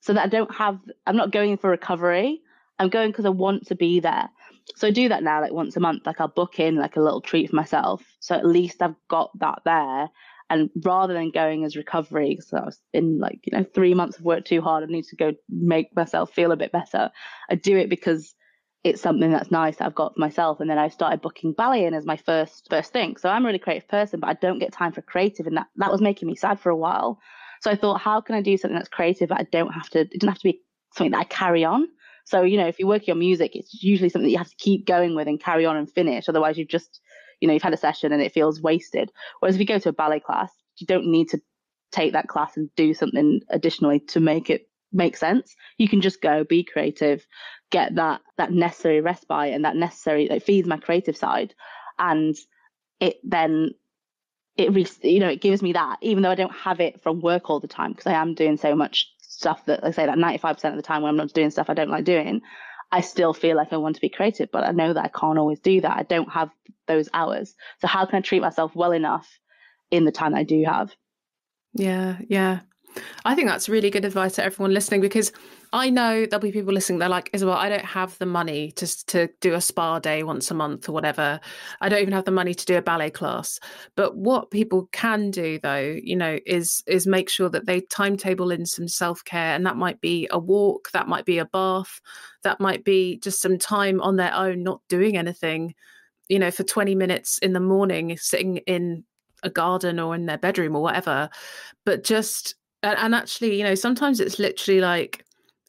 B: so that I don't have, I'm not going for recovery. I'm going because I want to be there. So I do that now, like once a month. Like I'll book in like a little treat for myself. So at least I've got that there and rather than going as recovery, because I was in like, you know, three months of work too hard, I need to go make myself feel a bit better. I do it because it's something that's nice that I've got for myself. And then I started booking ballet in as my first first thing. So I'm a really creative person, but I don't get time for creative and that, that was making me sad for a while. So I thought, how can I do something that's creative but I don't have to it doesn't have to be something that I carry on. So, you know, if you're working on music, it's usually something that you have to keep going with and carry on and finish. Otherwise you've just you know, you've had a session and it feels wasted. Whereas if you go to a ballet class, you don't need to take that class and do something additionally to make it make sense. You can just go, be creative, get that that necessary respite and that necessary that feeds my creative side, and it then it you know it gives me that even though I don't have it from work all the time because I am doing so much stuff that I say that 95% of the time when I'm not doing stuff I don't like doing I still feel like I want to be creative, but I know that I can't always do that. I don't have those hours. So how can I treat myself well enough in the time I do have?
A: Yeah, yeah. I think that's really good advice to everyone listening because I know there'll be people listening. They're like, Isobel, I don't have the money to to do a spa day once a month or whatever. I don't even have the money to do a ballet class. But what people can do, though, you know, is is make sure that they timetable in some self care, and that might be a walk, that might be a bath, that might be just some time on their own, not doing anything. You know, for twenty minutes in the morning, sitting in a garden or in their bedroom or whatever, but just and, and actually, you know, sometimes it's literally like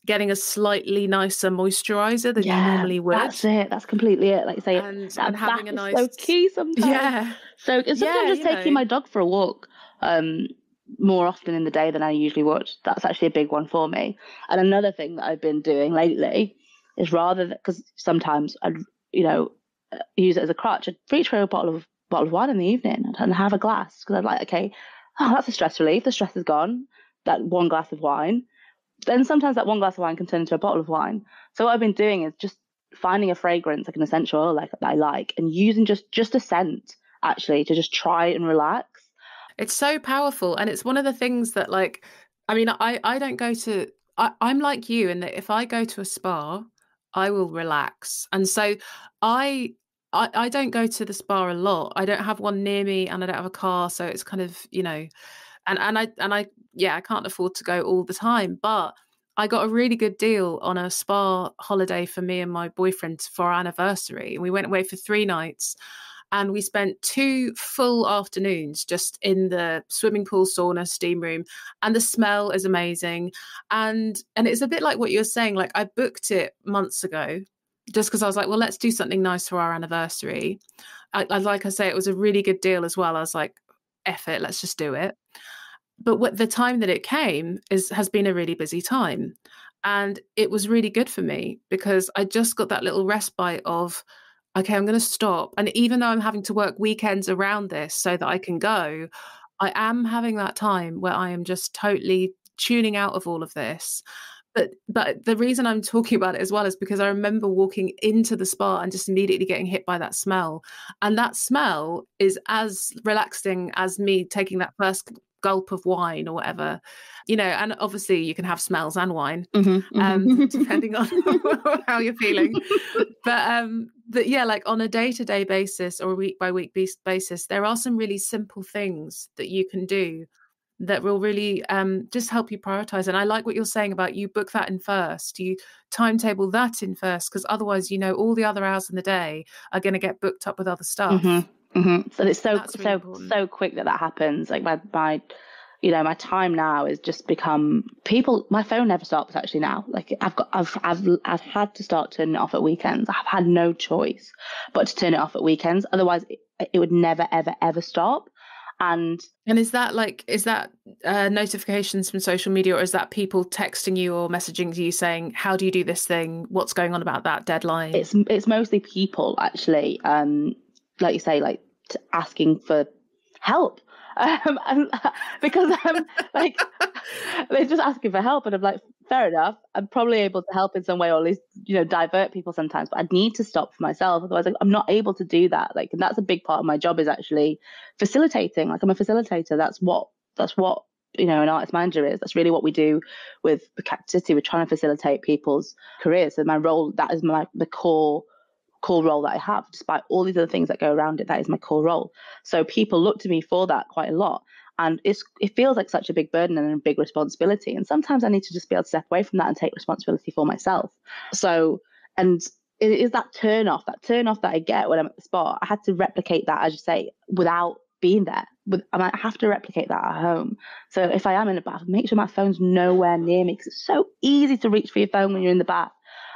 A: getting a slightly nicer moisturizer than yeah, you normally would.
B: That's it. That's completely it. Like say, and, that, and having a nice so key sometimes.
A: Yeah.
B: So sometimes yeah, just taking know. my dog for a walk. Um, more often in the day than I usually would. That's actually a big one for me. And another thing that I've been doing lately is rather because sometimes I'd you know uh, use it as a crutch. I'd reach for a bottle of bottle of wine in the evening and have a glass because I'd like okay, oh that's a stress relief. The stress is gone that one glass of wine, then sometimes that one glass of wine can turn into a bottle of wine. So what I've been doing is just finding a fragrance, like an essential oil like that I like, and using just just a scent actually to just try and relax.
A: It's so powerful, and it's one of the things that like, I mean, I I don't go to. I, I'm like you in that if I go to a spa, I will relax, and so I I, I don't go to the spa a lot. I don't have one near me and I don't have a car. So it's kind of, you know, and and I and I yeah I can't afford to go all the time, but I got a really good deal on a spa holiday for me and my boyfriend for our anniversary, we went away for three nights. And we spent two full afternoons just in the swimming pool, sauna, steam room, and the smell is amazing. And and it's a bit like what you're saying. Like I booked it months ago, just because I was like, well, let's do something nice for our anniversary. I, I, like I say, it was a really good deal as well. I was like, it, let's just do it but what the time that it came is has been a really busy time. And it was really good for me because i just got that little respite of okay i'm going to stop. And even though i'm having to work weekends around this so that i can go i am having that time where i am just totally tuning out of all of this. But but the reason I'm talking about it as well is because I remember walking into the spa and just immediately getting hit by that smell. And that smell is as relaxing as me taking that first gulp of wine or whatever. You know, and obviously you can have smells and wine, mm-hmm, um, mm-hmm. depending on how you're feeling. But um, but yeah, like on a day-to-day basis or a week by week basis, there are some really simple things that you can do that will really um, just help you prioritize. And I like what you're saying about you book that in first, you timetable that in first, because otherwise, you know, all the other hours in the day are going to get booked up with other stuff.
B: Mm-hmm. Mm-hmm. So it's so really so important. so quick that that happens. Like my my, you know, my time now has just become people. My phone never stops actually now. Like I've got I've I've I've had to start turning it off at weekends. I've had no choice but to turn it off at weekends. Otherwise, it, it would never ever ever stop and
A: and is that like is that uh, notifications from social media or is that people texting you or messaging you saying how do you do this thing what's going on about that deadline
B: it's it's mostly people actually um like you say like asking for help. Um, and, because I'm like they're just asking for help and I'm like fair enough. I'm probably able to help in some way or at least you know divert people sometimes but I need to stop for myself otherwise like, I'm not able to do that. Like and that's a big part of my job is actually facilitating. Like I'm a facilitator. That's what that's what you know an artist manager is. That's really what we do with the Cactus City we're trying to facilitate people's careers. So my role that is my the core core role that I have, despite all these other things that go around it. That is my core role. So people look to me for that quite a lot. And it's it feels like such a big burden and a big responsibility. And sometimes I need to just be able to step away from that and take responsibility for myself. So and it is that turn off, that turn off that I get when I'm at the spot. I had to replicate that, as you say, without being there. With, I might have to replicate that at home. So if I am in a bath, make sure my phone's nowhere near me because it's so easy to reach for your phone when you're in the bath.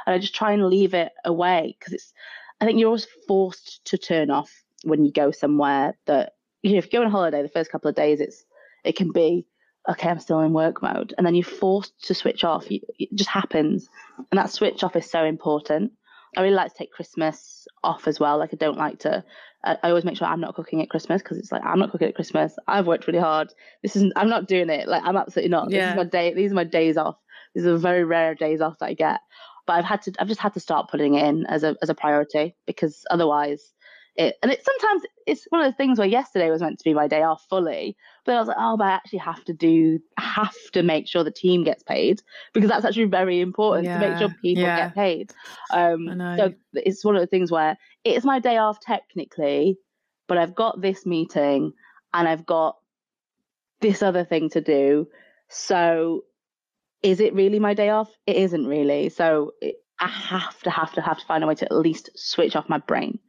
B: And I just try and leave it away because it's I think you're always forced to turn off when you go somewhere that you know if you go on holiday the first couple of days it's it can be okay I'm still in work mode. And then you're forced to switch off. It just happens. And that switch off is so important. I really like to take Christmas off as well. Like I don't like to I, I always make sure I'm not cooking at Christmas because it's like I'm not cooking at Christmas. I've worked really hard. This isn't I'm not doing it. Like I'm absolutely not. Yeah. this is my day these are my days off. These are very rare days off that I get but I've had to I've just had to start putting it in as a as a priority because otherwise it and it sometimes it's one of those things where yesterday was meant to be my day off fully, but I was like, oh, but I actually have to do have to make sure the team gets paid because that's actually very important yeah, to make sure people yeah. get paid. Um, so it's one of the things where it's my day off technically, but I've got this meeting and I've got this other thing to do. So is it really my day off? It isn't really. So it, I have to have to have to find a way to at least switch off my brain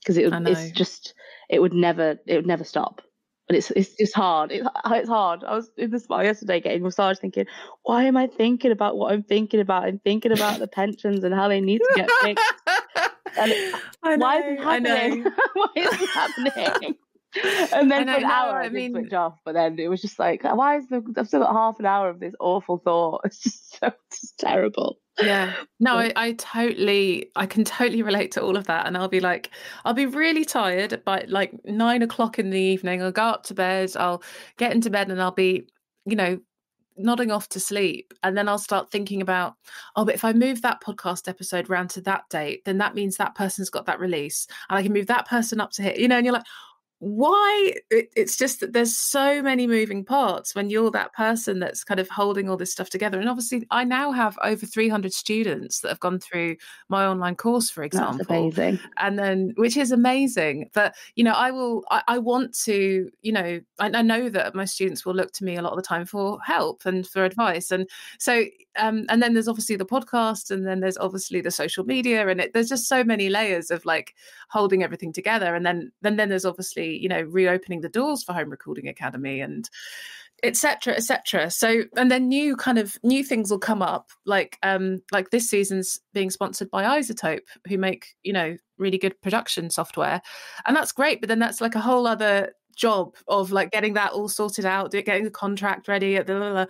B: because it it's just it would never it would never stop. But it's it's just hard. It's it's hard. I was in the spa yesterday getting massage, thinking, why am I thinking about what I'm thinking about? I'm thinking about the pensions and how they need to get fixed. And it, know, why is it happening? why is it happening? and then for an hour I, I mean, switch off. But then it was just like, why is the I've still got half an hour of this awful thought. It's just so just terrible.
A: Yeah. No, I, I totally I can totally relate to all of that. And I'll be like, I'll be really tired by like nine o'clock in the evening. I'll go up to bed, I'll get into bed and I'll be, you know, nodding off to sleep and then i'll start thinking about oh but if i move that podcast episode round to that date then that means that person's got that release and i can move that person up to here you know and you're like why it, it's just that there's so many moving parts when you're that person that's kind of holding all this stuff together. And obviously i now have over 300 students that have gone through my online course for example
B: that's amazing.
A: and then which is amazing but you know i will i, I want to you know I, I, know that my students will look to me a lot of the time for help and for advice and so um and then there's obviously the podcast and then there's obviously the social media and it, there's just so many layers of like holding everything together and then then then there's obviously you know reopening the doors for home recording academy and etc etc so and then new kind of new things will come up like um like this season's being sponsored by iZotope who make you know really good production software. And that's great but then that's like a whole other job of like getting that all sorted out getting the contract ready at the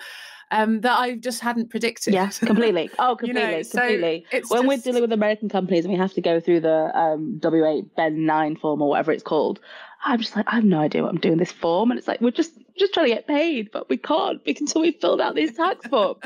A: um, that I just hadn't predicted.
B: Yes, completely. Oh, completely, you know, completely. when just... we're dealing with American companies and we have to go through the um, W8 Ben 9 form or whatever it's called, I'm just like, I have no idea what I'm doing this form. And it's like, we're just just trying to get paid, but we can't until we've filled out these tax forms.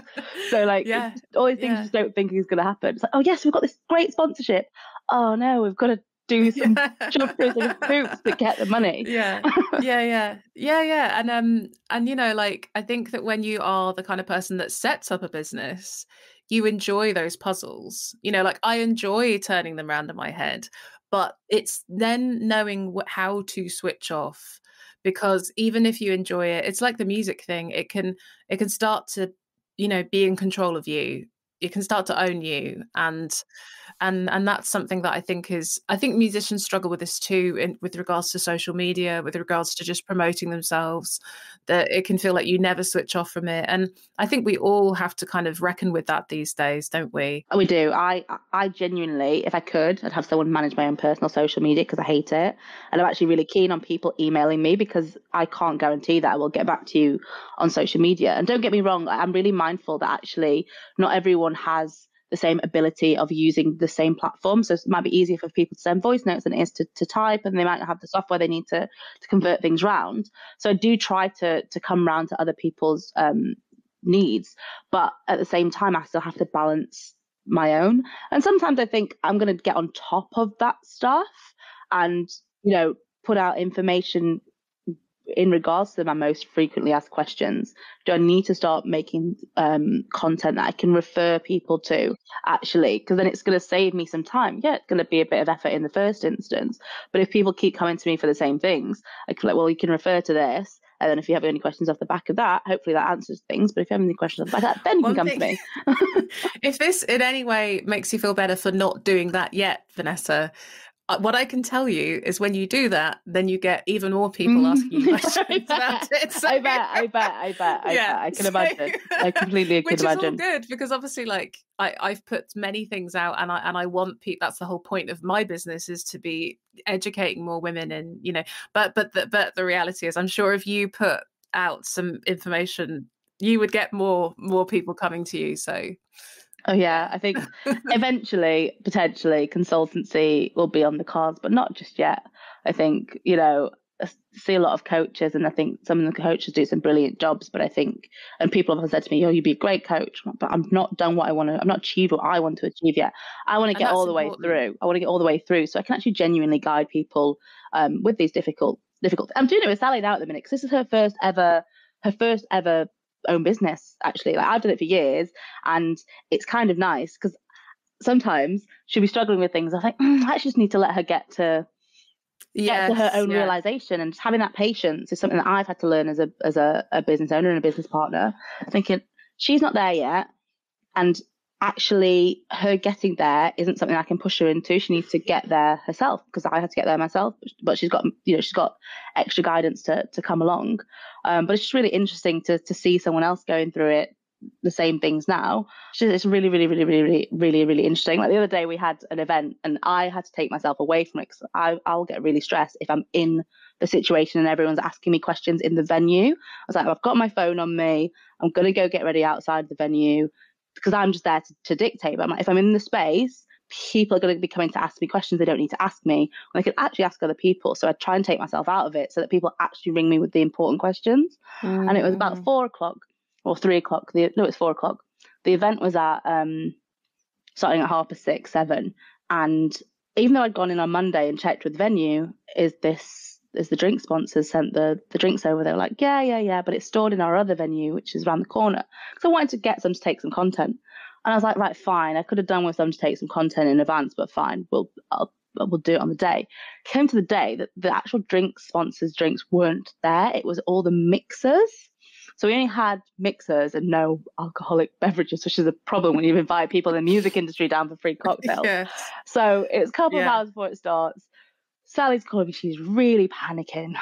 B: So like, yeah. all these things yeah. you just don't think is going to happen. It's like, oh yes, we've got this great sponsorship. Oh no, we've got to do some yeah. jump through some hoops to get the money.
A: Yeah, yeah, yeah, yeah, yeah. And um, and you know, like I think that when you are the kind of person that sets up a business, you enjoy those puzzles. You know, like I enjoy turning them around in my head, but it's then knowing how to switch off because even if you enjoy it it's like the music thing it can it can start to you know be in control of you it can start to own you and and and that's something that i think is i think musicians struggle with this too in, with regards to social media with regards to just promoting themselves that it can feel like you never switch off from it and i think we all have to kind of reckon with that these days don't we?
B: We do. I i genuinely if i could i'd have someone manage my own personal social media because i hate it and i'm actually really keen on people emailing me because i can't guarantee that i will get back to you on social media and don't get me wrong i'm really mindful that actually not everyone has the same ability of using the same platform. So it might be easier for people to send voice notes than it is to, to type, and they might not have the software they need to, to convert things around. So I do try to to come around to other people's um, needs, but at the same time, I still have to balance my own. And sometimes I think I'm going to get on top of that stuff and you know put out information in regards to my most frequently asked questions, do I need to start making um, content that I can refer people to actually? Because then it's going to save me some time. Yeah, it's going to be a bit of effort in the first instance. But if people keep coming to me for the same things, I can like, well, you can refer to this. And then if you have any questions off the back of that, hopefully that answers things. But if you have any questions off the back of that, then you can come thing, to me.
A: if this in any way makes you feel better for not doing that yet, Vanessa, Uh, what I can tell you is when you do that, then you get even more people mm. asking you questions about it.
B: So, I bet, I bet, I bet, I yeah, bet. I can so, imagine. I completely
A: can
B: imagine.
A: Which is all good because obviously, like I, I've put many things out, and I and I want people. That's the whole point of my business is to be educating more women, and you know. But but the, but the reality is, I'm sure if you put out some information, you would get more more people coming to you. So
B: Oh yeah, I think eventually, potentially, consultancy will be on the cards, but not just yet. I think you know, I see a lot of coaches, and I think some of the coaches do some brilliant jobs. But I think, and people have said to me, "Oh, you'd be a great coach," but I'm not done what I want to. I'm not achieved what I want to achieve yet. I want to get all the important. way through. I want to get all the way through, so I can actually genuinely guide people um, with these difficult, difficult. I'm doing it with Sally now at the minute because this is her first ever, her first ever own business actually. Like i've done it for years and it's kind of nice because sometimes she'll be struggling with things. I think mm, i just need to let her get to yes, get to her own yeah. realization and just having that patience is something that i've had to learn as a as a, a business owner and a business partner. Thinking she's not there yet and actually her getting there isn't something I can push her into. She needs to get there herself because I had to get there myself. But she's got you know she's got extra guidance to to come along. Um, but it's just really interesting to to see someone else going through it the same things now. It's really, really, really, really, really, really, really interesting. Like the other day, we had an event, and I had to take myself away from it because I I'll get really stressed if I'm in the situation and everyone's asking me questions in the venue. I was like, I've got my phone on me. I'm gonna go get ready outside the venue because I'm just there to, to dictate. But I'm like, if I'm in the space, people are going to be coming to ask me questions they don't need to ask me when I could actually ask other people. So I try and take myself out of it so that people actually ring me with the important questions. Mm. And it was about mm. four o'clock or three o'clock. The, no, it's four o'clock. The event was at um, starting at half past six, seven. And even though I'd gone in on Monday and checked with the venue, is this as the drink sponsors sent the the drinks over, they were like, yeah, yeah, yeah, but it's stored in our other venue, which is around the corner. So I wanted to get some to take some content, and I was like, right, fine. I could have done with them to take some content in advance, but fine, we'll I'll, we'll do it on the day. Came to the day that the actual drink sponsors' drinks weren't there. It was all the mixers. So we only had mixers and no alcoholic beverages, which is a problem when you invite people in the music industry down for free cocktails. yes. So it was a couple yeah. of hours before it starts. Sally's calling me. She's really panicking.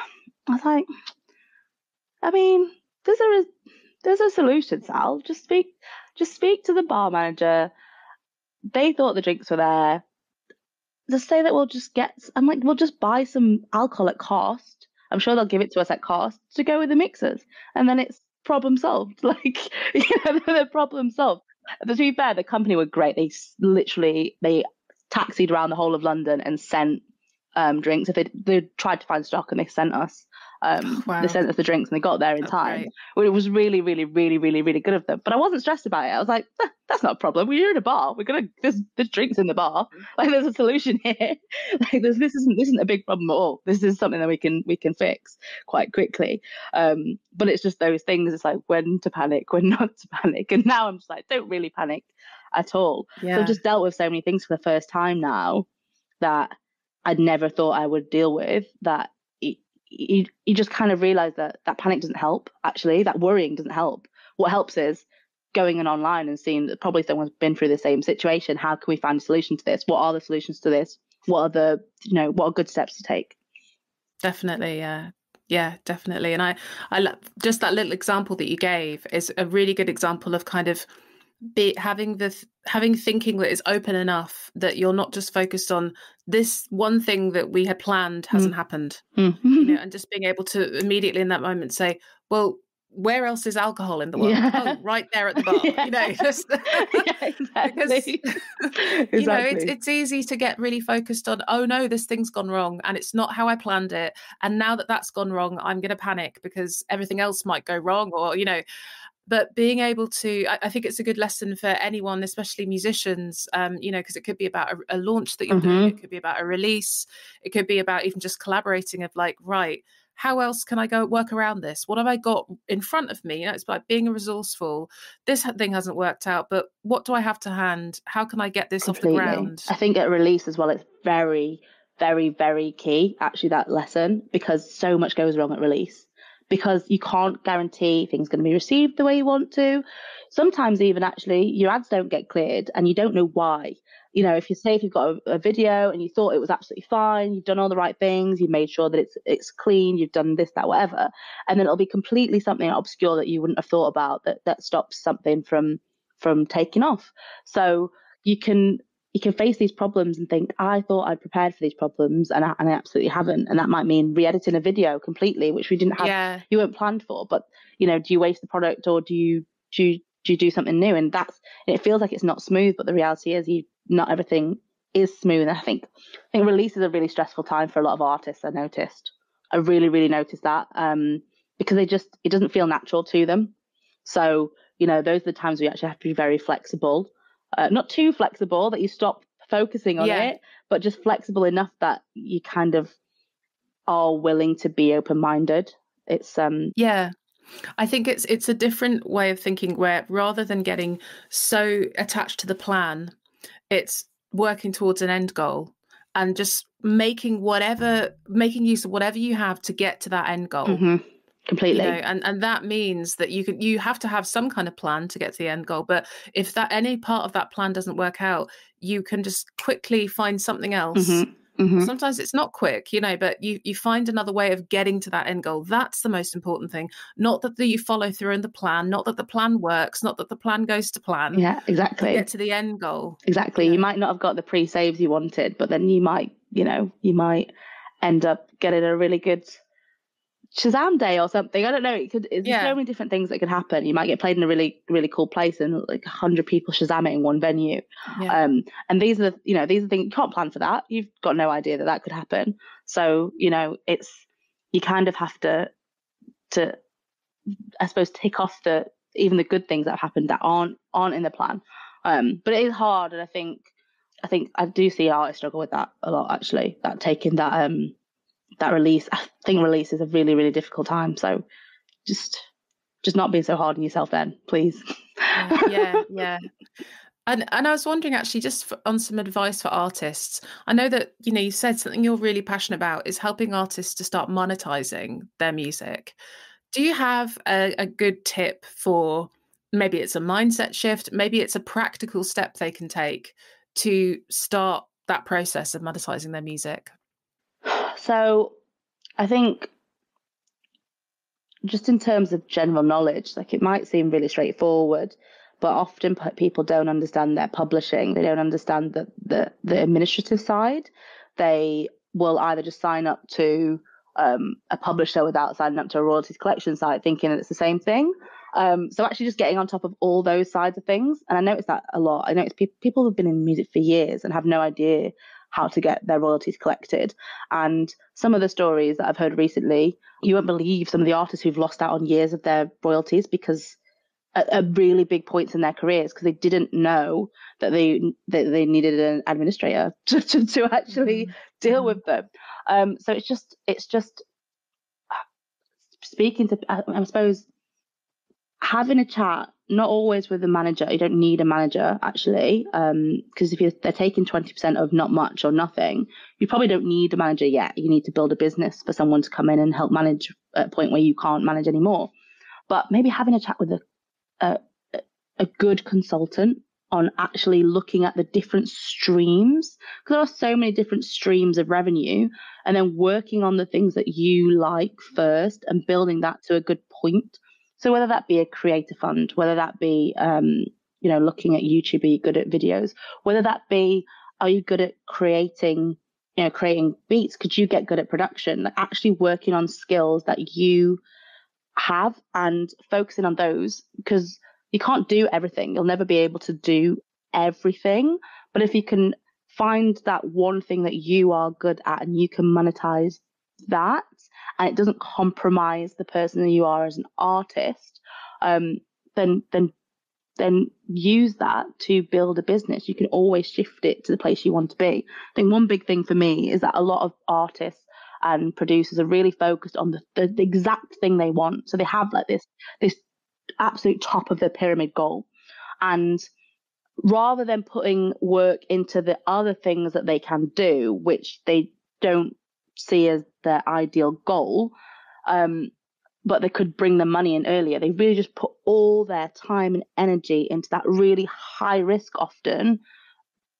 B: I was like, I mean, there's a there's a solution, Sal. Just speak, just speak to the bar manager. They thought the drinks were there. Just say that we'll just get. I'm like, we'll just buy some alcohol at cost. I'm sure they'll give it to us at cost to go with the mixers, and then it's problem solved. Like, you know, the problem solved. But to be fair, the company were great. They literally they taxied around the whole of London and sent um, drinks. If they, they tried to find stock and they sent us um, wow. they sent us the drinks and they got there in That's time. Well, it was really, really, really, really, really good of them. But I wasn't stressed about it. I was like, eh, that's not a problem. We're in a bar. We're gonna there's there's drinks in the bar. Like there's a solution here. like this this isn't this isn't a big problem at all. This is something that we can we can fix quite quickly. Um, but it's just those things. It's like when to panic, when not to panic. And now I'm just like, don't really panic at all. Yeah. So I've just dealt with so many things for the first time now that I'd never thought I would deal with that. You, you just kind of realize that that panic doesn't help actually. That worrying doesn't help. What helps is going and online and seeing that probably someone's been through the same situation. How can we find a solution to this? What are the solutions to this? What are the you know what are good steps to take?
A: Definitely yeah. Yeah definitely. And i i just that little example that you gave is a really good example of kind of be having the having thinking that is open enough that you're not just focused on this one thing that we had planned hasn't mm. happened mm. you know and just being able to immediately in that moment say well where else is alcohol in the world? Yeah. Oh, right there at the bar. Yeah. You know, just, yeah, exactly. because you know it's it's easy to get really focused on. Oh no, this thing's gone wrong, and it's not how I planned it. And now that that's gone wrong, I'm going to panic because everything else might go wrong, or you know but being able to I, I, think it's a good lesson for anyone especially musicians um, you know because it could be about a, a launch that you're mm-hmm. doing it could be about a release it could be about even just collaborating of like right how else can I go work around this? What have I got in front of me? You know, it's like being resourceful. This thing hasn't worked out, but what do I have to hand? How can I get this Completely. off the ground?
B: I think at release as well, it's very, very, very key, actually, that lesson, because so much goes wrong at release because you can't guarantee things going to be received the way you want to. Sometimes even actually your ads don't get cleared and you don't know why. You know, if you say if you've got a, a video and you thought it was absolutely fine, you've done all the right things, you've made sure that it's it's clean, you've done this, that, whatever, and then it'll be completely something obscure that you wouldn't have thought about that that stops something from from taking off. So you can you can face these problems and think, I thought I'd prepared for these problems and I, and I absolutely haven't. And that might mean re-editing a video completely, which we didn't have, yeah. you weren't planned for. But, you know, do you waste the product or do you, do you, do you do something new? And that's, it feels like it's not smooth, but the reality is you, not everything is smooth. And I think, I think release is a really stressful time for a lot of artists. I noticed, I really, really noticed that, um, because they just, it doesn't feel natural to them. So, you know, those are the times we actually have to be very flexible uh, not too flexible that you stop focusing on yeah. it, but just flexible enough that you kind of are willing to be open minded. It's um
A: yeah. I think it's it's a different way of thinking where rather than getting so attached to the plan, it's working towards an end goal and just making whatever making use of whatever you have to get to that end goal.
B: Mm-hmm completely
A: you know, and and that means that you can you have to have some kind of plan to get to the end goal but if that any part of that plan doesn't work out you can just quickly find something else mm-hmm. Mm-hmm. Sometimes it's not quick, you know, but you you find another way of getting to that end goal. That's the most important thing. Not that the, you follow through in the plan, not that the plan works, not that the plan goes to plan.
B: Yeah, exactly.
A: Get to the end goal.
B: Exactly. Yeah. You might not have got the pre-saves you wanted, but then you might, you know, you might end up getting a really good Shazam Day or something. I don't know. It could. There's yeah. so many different things that could happen. You might get played in a really, really cool place and like hundred people Shazam it in one venue. Yeah. Um, and these are the, you know, these are things you can't plan for that. You've got no idea that that could happen. So you know, it's you kind of have to, to, I suppose, tick off the even the good things that have happened that aren't aren't in the plan. Um, but it is hard, and I think, I think I do see artists struggle with that a lot. Actually, that taking that um that release, I think release is a really, really difficult time. So just just not being so hard on yourself then, please.
A: yeah, yeah. And, and I was wondering actually just for, on some advice for artists. I know that you know you said something you're really passionate about is helping artists to start monetizing their music. Do you have a, a good tip for maybe it's a mindset shift, maybe it's a practical step they can take to start that process of monetizing their music?
B: So I think just in terms of general knowledge, like it might seem really straightforward, but often people don't understand their publishing. They don't understand the, the, the administrative side. They will either just sign up to um, a publisher without signing up to a royalties collection site, thinking that it's the same thing. Um, so actually, just getting on top of all those sides of things, and I notice that a lot. I notice pe- people have been in music for years and have no idea how to get their royalties collected. And some of the stories that I've heard recently, you won't believe some of the artists who've lost out on years of their royalties because at, at really big points in their careers because they didn't know that they that they needed an administrator to, to, to actually mm-hmm. deal mm-hmm. with them. Um, so it's just it's just speaking to I, I suppose having a chat not always with a manager. You don't need a manager actually, because um, if they're taking twenty percent of not much or nothing, you probably don't need a manager yet. You need to build a business for someone to come in and help manage at a point where you can't manage anymore. But maybe having a chat with a a, a good consultant on actually looking at the different streams because there are so many different streams of revenue and then working on the things that you like first and building that to a good point so whether that be a creator fund, whether that be um, you know looking at YouTube, are you good at videos? Whether that be are you good at creating you know creating beats? Could you get good at production? Like actually working on skills that you have and focusing on those because you can't do everything. You'll never be able to do everything. But if you can find that one thing that you are good at and you can monetize that and it doesn't compromise the person that you are as an artist, um, then then then use that to build a business. You can always shift it to the place you want to be. I think one big thing for me is that a lot of artists and producers are really focused on the, the, the exact thing they want. So they have like this this absolute top of the pyramid goal. And rather than putting work into the other things that they can do, which they don't see as their ideal goal, um, but they could bring the money in earlier. They really just put all their time and energy into that really high risk often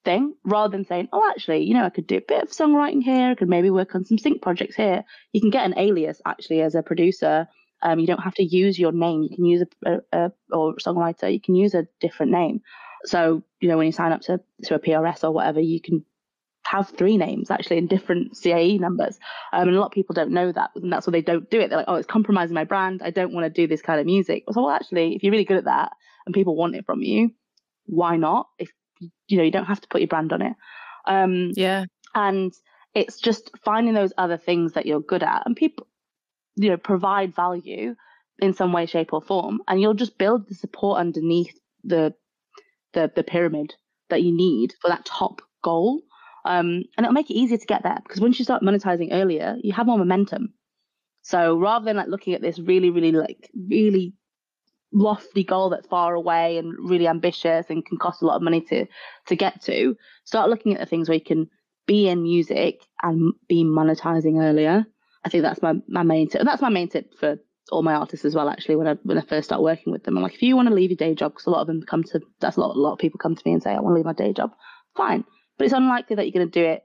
B: thing rather than saying, oh, actually, you know, I could do a bit of songwriting here. I could maybe work on some sync projects here. You can get an alias actually as a producer. Um, you don't have to use your name. You can use a, a, a or songwriter. You can use a different name. So you know when you sign up to to a PRS or whatever, you can have three names actually in different CAE numbers. Um, and a lot of people don't know that, and that's why they don't do it. They're like, oh, it's compromising my brand. I don't want to do this kind of music. So, well, actually, if you're really good at that and people want it from you, why not? If you know, you don't have to put your brand on it.
A: Um, yeah.
B: And it's just finding those other things that you're good at, and people, you know, provide value in some way, shape, or form, and you'll just build the support underneath the the the pyramid that you need for that top goal. Um, and it'll make it easier to get there because once you start monetizing earlier, you have more momentum. So rather than like looking at this really, really like really lofty goal that's far away and really ambitious and can cost a lot of money to to get to, start looking at the things where you can be in music and be monetizing earlier. I think that's my, my main tip. And that's my main tip for all my artists as well. Actually, when I when I first start working with them, I'm like, if you want to leave your day job, because a lot of them come to that's a lot a lot of people come to me and say, I want to leave my day job. Fine, but it's unlikely that you're going to do it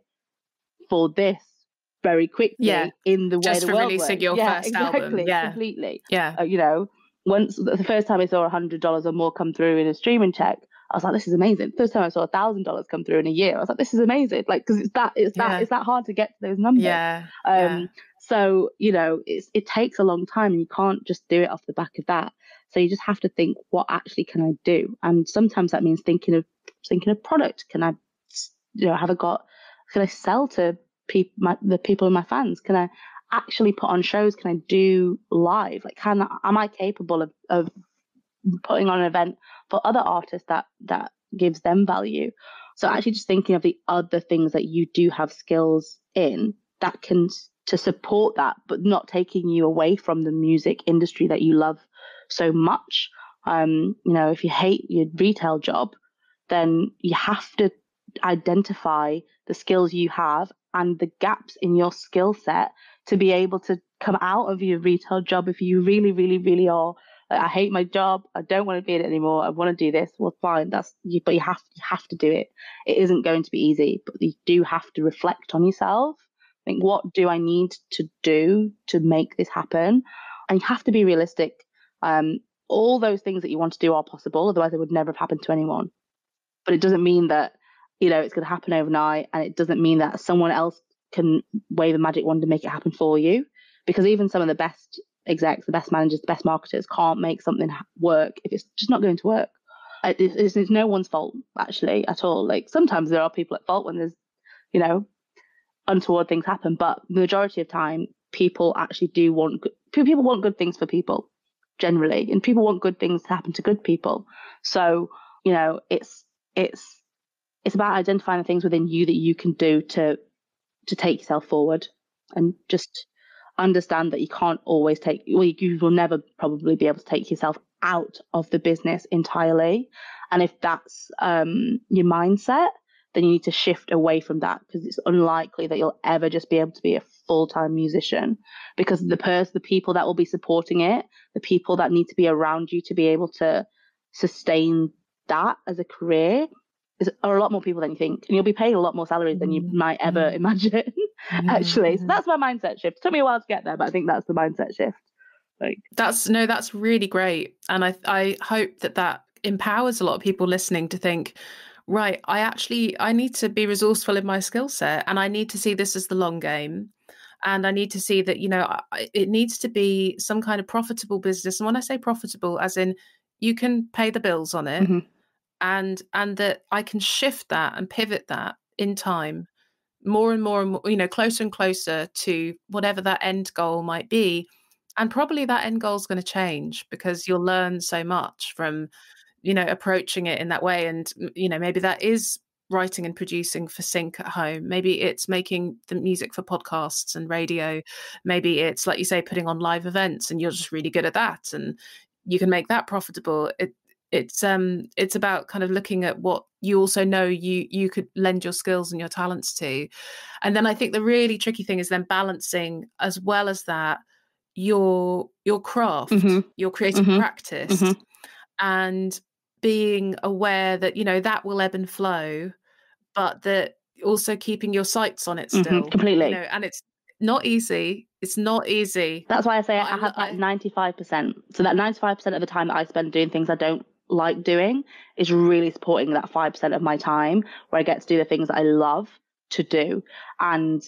B: for this very quickly
A: yeah.
B: in the way
A: Just
B: the
A: for
B: world
A: releasing
B: works.
A: your
B: yeah,
A: first
B: exactly,
A: album. Yeah,
B: completely.
A: Yeah,
B: uh, you know, once the first time I saw a hundred dollars or more come through in a streaming check, I was like, this is amazing. First time I saw a thousand dollars come through in a year, I was like, this is amazing. Like, because it's that, it's that, yeah. it's that hard to get to those numbers.
A: Yeah.
B: Um. Yeah. So you know, it's it takes a long time, and you can't just do it off the back of that. So you just have to think, what actually can I do? And sometimes that means thinking of thinking of product. Can I you know, have I got, can I sell to people, my, the people in my fans? Can I actually put on shows? Can I do live? Like, can am I capable of, of putting on an event for other artists that that gives them value? So actually, just thinking of the other things that you do have skills in that can to support that, but not taking you away from the music industry that you love so much. Um, you know, if you hate your retail job, then you have to identify the skills you have and the gaps in your skill set to be able to come out of your retail job if you really, really, really are. I hate my job. I don't want to be in it anymore. I want to do this. Well, fine. That's you, but you have you have to do it. It isn't going to be easy, but you do have to reflect on yourself. Think, what do I need to do to make this happen? And you have to be realistic. Um, all those things that you want to do are possible. Otherwise, it would never have happened to anyone. But it doesn't mean that you know it's going to happen overnight and it doesn't mean that someone else can wave a magic wand and make it happen for you because even some of the best execs the best managers the best marketers can't make something work if it's just not going to work uh, it's, it's, it's no one's fault actually at all like sometimes there are people at fault when there's you know untoward things happen. But the majority of time, people actually do want good, people want good things for people generally, and people want good things to happen to good people. So you know, it's it's it's about identifying the things within you that you can do to to take yourself forward and just understand that you can't always take well you will never probably be able to take yourself out of the business entirely. And if that's um, your mindset then you need to shift away from that because it's unlikely that you'll ever just be able to be a full-time musician because the person the people that will be supporting it the people that need to be around you to be able to sustain that as a career are a lot more people than you think, and you'll be paid a lot more salaries than you mm-hmm. might ever mm-hmm. imagine. actually, so that's my mindset shift. It took me a while to get there, but I think that's the mindset shift. Like
A: that's no, that's really great, and I I hope that that empowers a lot of people listening to think right i actually i need to be resourceful in my skill set and i need to see this as the long game and i need to see that you know it needs to be some kind of profitable business and when i say profitable as in you can pay the bills on it mm-hmm. And and that i can shift that and pivot that in time more and more and more you know closer and closer to whatever that end goal might be and probably that end goal is going to change because you'll learn so much from you know approaching it in that way and you know maybe that is writing and producing for sync at home. Maybe it's making the music for podcasts and radio. Maybe it's like you say putting on live events and you're just really good at that and you can make that profitable. It it's um it's about kind of looking at what you also know you you could lend your skills and your talents to and then i think the really tricky thing is then balancing as well as that your your craft mm-hmm. your creative mm-hmm. practice mm-hmm. and being aware that you know that will ebb and flow but that also keeping your sights on it
B: mm-hmm.
A: still
B: completely
A: you know, and it's not easy it's not easy.
B: That's why I say I, I have five percent. So that ninety five percent of the time that I spend doing things I don't like doing is really supporting that five percent of my time where I get to do the things that I love to do, and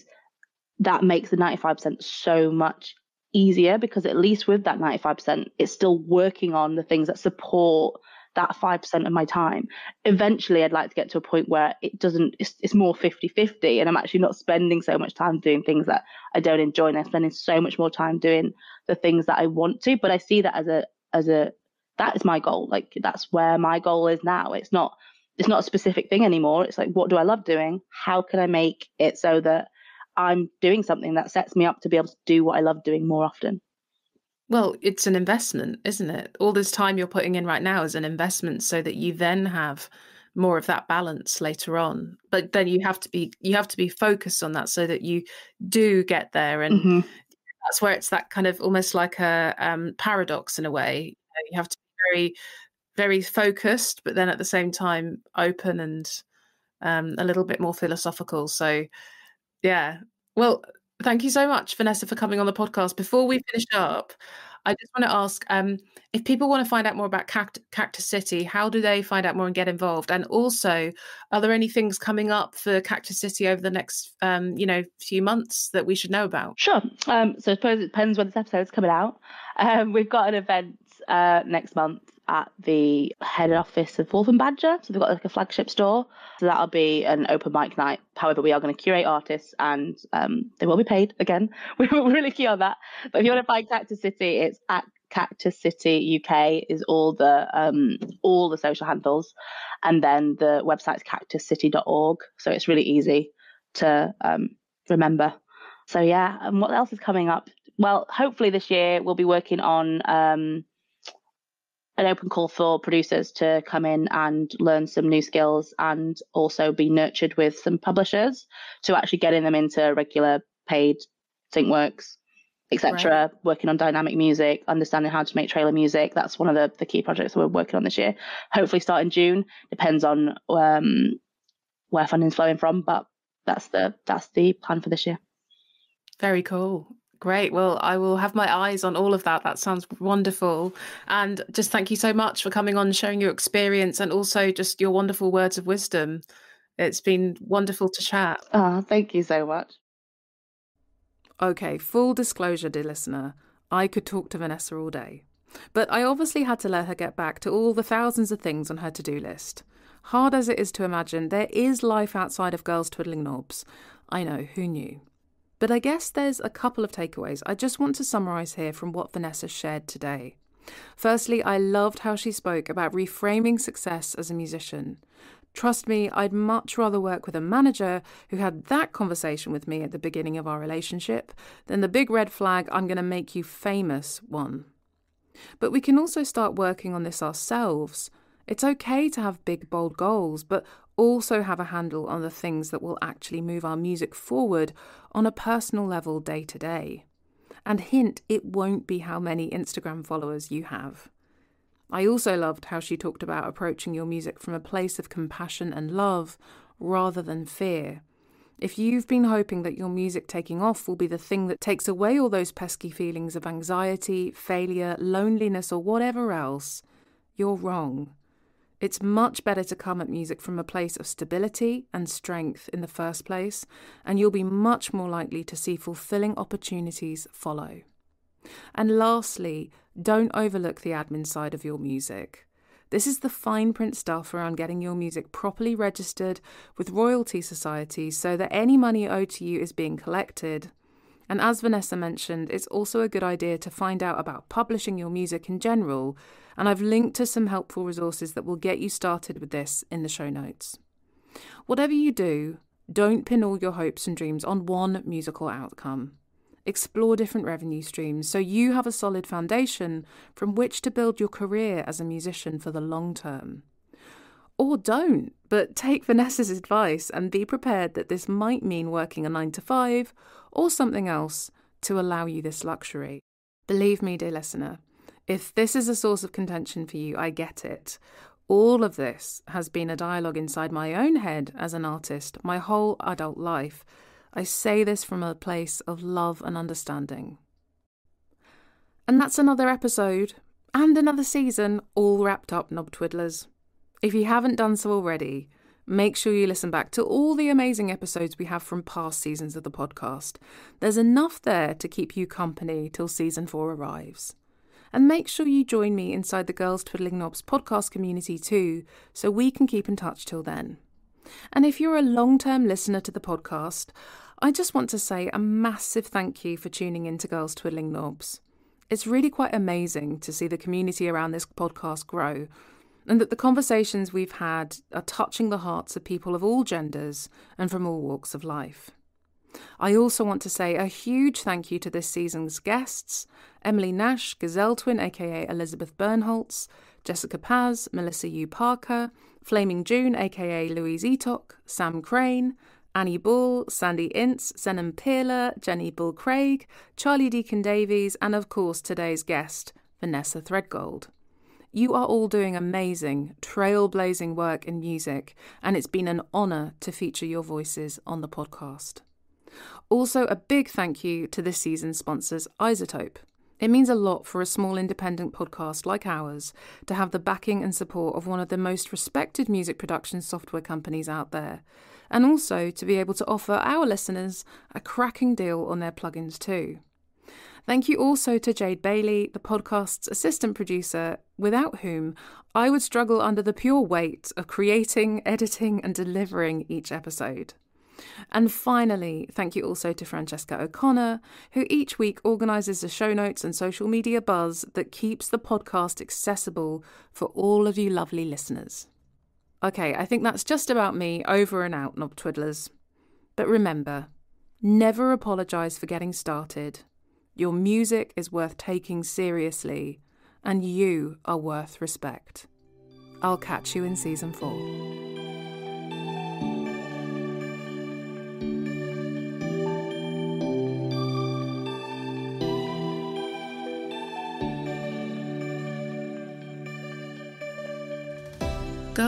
B: that makes the ninety five percent so much easier because at least with that ninety five percent, it's still working on the things that support that 5% of my time. Eventually, I'd like to get to a point where it doesn't, it's, it's more 50 50, and I'm actually not spending so much time doing things that I don't enjoy, and I'm spending so much more time doing the things that I want to. But I see that as a, as a, that is my goal. Like, that's where my goal is now. It's not, it's not a specific thing anymore. It's like, what do I love doing? How can I make it so that I'm doing something that sets me up to be able to do what I love doing more often?
A: Well, it's an investment, isn't it? All this time you're putting in right now is an investment so that you then have more of that balance later on. But then you have to be you have to be focused on that so that you do get there and mm-hmm. that's where it's that kind of almost like a um, paradox in a way. You have to very very focused but then at the same time open and um, a little bit more philosophical. So yeah. Well, Thank you so much, Vanessa, for coming on the podcast. Before we finish up, I just want to ask um, if people want to find out more about Cact- Cactus City, how do they find out more and get involved? And also, are there any things coming up for Cactus City over the next, um, you know, few months that we should know about?
B: Sure. Um, so I suppose it depends when this episode is coming out. Um, we've got an event uh, next month at the head office of Wolf and Badger. So they've got like a flagship store. So that'll be an open mic night. However, we are going to curate artists and um, they will be paid again. We're really key on that. But if you want to find Cactus City, it's at Cactus City UK is all the um, all the social handles, and then the website's cactuscity.org. So it's really easy to um, remember. So yeah, and what else is coming up? Well, hopefully this year we'll be working on um, an open call for producers to come in and learn some new skills and also be nurtured with some publishers to actually getting them into regular paid sync works etc right. working on dynamic music understanding how to make trailer music. That's one of the, the key projects that we're working on this year. Hopefully start in june. Depends on um, where funding's flowing from but that's the that's the plan for this year.
A: Very cool Great. Well, I will have my eyes on all of that. That sounds wonderful. And just thank you so much for coming on, sharing your experience, and also just your wonderful words of wisdom. It's been wonderful to chat.
B: Oh, thank you so much.
A: Okay, full disclosure, dear listener, I could talk to Vanessa all day. But I obviously had to let her get back to all the thousands of things on her to do list. Hard as it is to imagine, there is life outside of girls twiddling knobs. I know, who knew? But I guess there's a couple of takeaways I just want to summarise here from what Vanessa shared today. Firstly, I loved how she spoke about reframing success as a musician. Trust me, I'd much rather work with a manager who had that conversation with me at the beginning of our relationship than the big red flag, I'm going to make you famous one. But we can also start working on this ourselves. It's okay to have big, bold goals, but also have a handle on the things that will actually move our music forward on a personal level day to day. And hint, it won't be how many Instagram followers you have. I also loved how she talked about approaching your music from a place of compassion and love rather than fear. If you've been hoping that your music taking off will be the thing that takes away all those pesky feelings of anxiety, failure, loneliness, or whatever else, you're wrong. It's much better to come at music from a place of stability and strength in the first place, and you'll be much more likely to see fulfilling opportunities follow. And lastly, don't overlook the admin side of your music. This is the fine print stuff around getting your music properly registered with royalty societies so that any money owed to you is being collected. And as Vanessa mentioned, it's also a good idea to find out about publishing your music in general, and I've linked to some helpful resources that will get you started with this in the show notes. Whatever you do, don't pin all your hopes and dreams on one musical outcome. Explore different revenue streams so you have a solid foundation from which to build your career as a musician for the long term. Or don't, but take Vanessa's advice and be prepared that this might mean working a 9 to 5 or something else to allow you this luxury. Believe me, dear listener, if this is a source of contention for you, I get it. All of this has been a dialogue inside my own head as an artist my whole adult life. I say this from a place of love and understanding. And that's another episode and another season all wrapped up, knob twiddlers. If you haven't done so already, make sure you listen back to all the amazing episodes we have from past seasons of the podcast. There's enough there to keep you company till season four arrives. And make sure you join me inside the Girls Twiddling Knobs podcast community too, so we can keep in touch till then. And if you're a long term listener to the podcast, I just want to say a massive thank you for tuning in to Girls Twiddling Knobs. It's really quite amazing to see the community around this podcast grow, and that the conversations we've had are touching the hearts of people of all genders and from all walks of life. I also want to say a huge thank you to this season's guests Emily Nash, Gazelle Twin, aka Elizabeth Bernholz, Jessica Paz, Melissa U. Parker, Flaming June, aka Louise Etok, Sam Crane, Annie Ball, Sandy Ince, Zenon Peeler, Jenny Bull Craig, Charlie Deacon Davies, and of course today's guest, Vanessa Threadgold. You are all doing amazing, trailblazing work in music, and it's been an honour to feature your voices on the podcast. Also, a big thank you to this season's sponsors, iZotope. It means a lot for a small independent podcast like ours to have the backing and support of one of the most respected music production software companies out there, and also to be able to offer our listeners a cracking deal on their plugins too. Thank you also to Jade Bailey, the podcast's assistant producer, without whom I would struggle under the pure weight of creating, editing, and delivering each episode. And finally, thank you also to Francesca O'Connor, who each week organises the show notes and social media buzz that keeps the podcast accessible for all of you lovely listeners. Okay, I think that's just about me over and out, knob twiddlers. But remember, never apologise for getting started. Your music is worth taking seriously, and you are worth respect. I'll catch you in season four.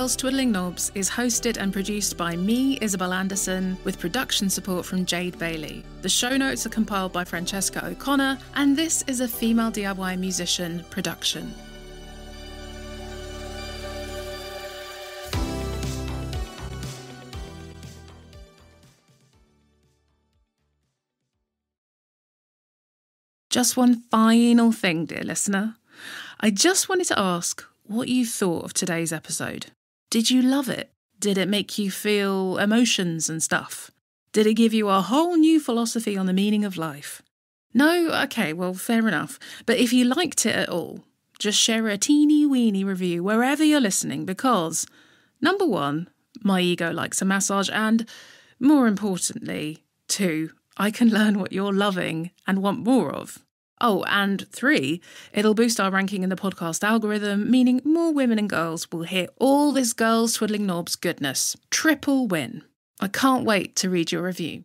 A: Girls Twiddling Knobs is hosted and produced by me, Isobel Anderson, with production support from Jade Bailey. The show notes are compiled by Francesca O'Connor, and this is a female DIY musician production. Just one final thing, dear listener. I just wanted to ask what you thought of today's episode. Did you love it? Did it make you feel emotions and stuff? Did it give you a whole new philosophy on the meaning of life? No? Okay, well, fair enough. But if you liked it at all, just share a teeny weeny review wherever you're listening because, number one, my ego likes a massage, and more importantly, two, I can learn what you're loving and want more of. Oh, and three, it'll boost our ranking in the podcast algorithm, meaning more women and girls will hear all this girls twiddling knobs goodness. Triple win. I can't wait to read your review.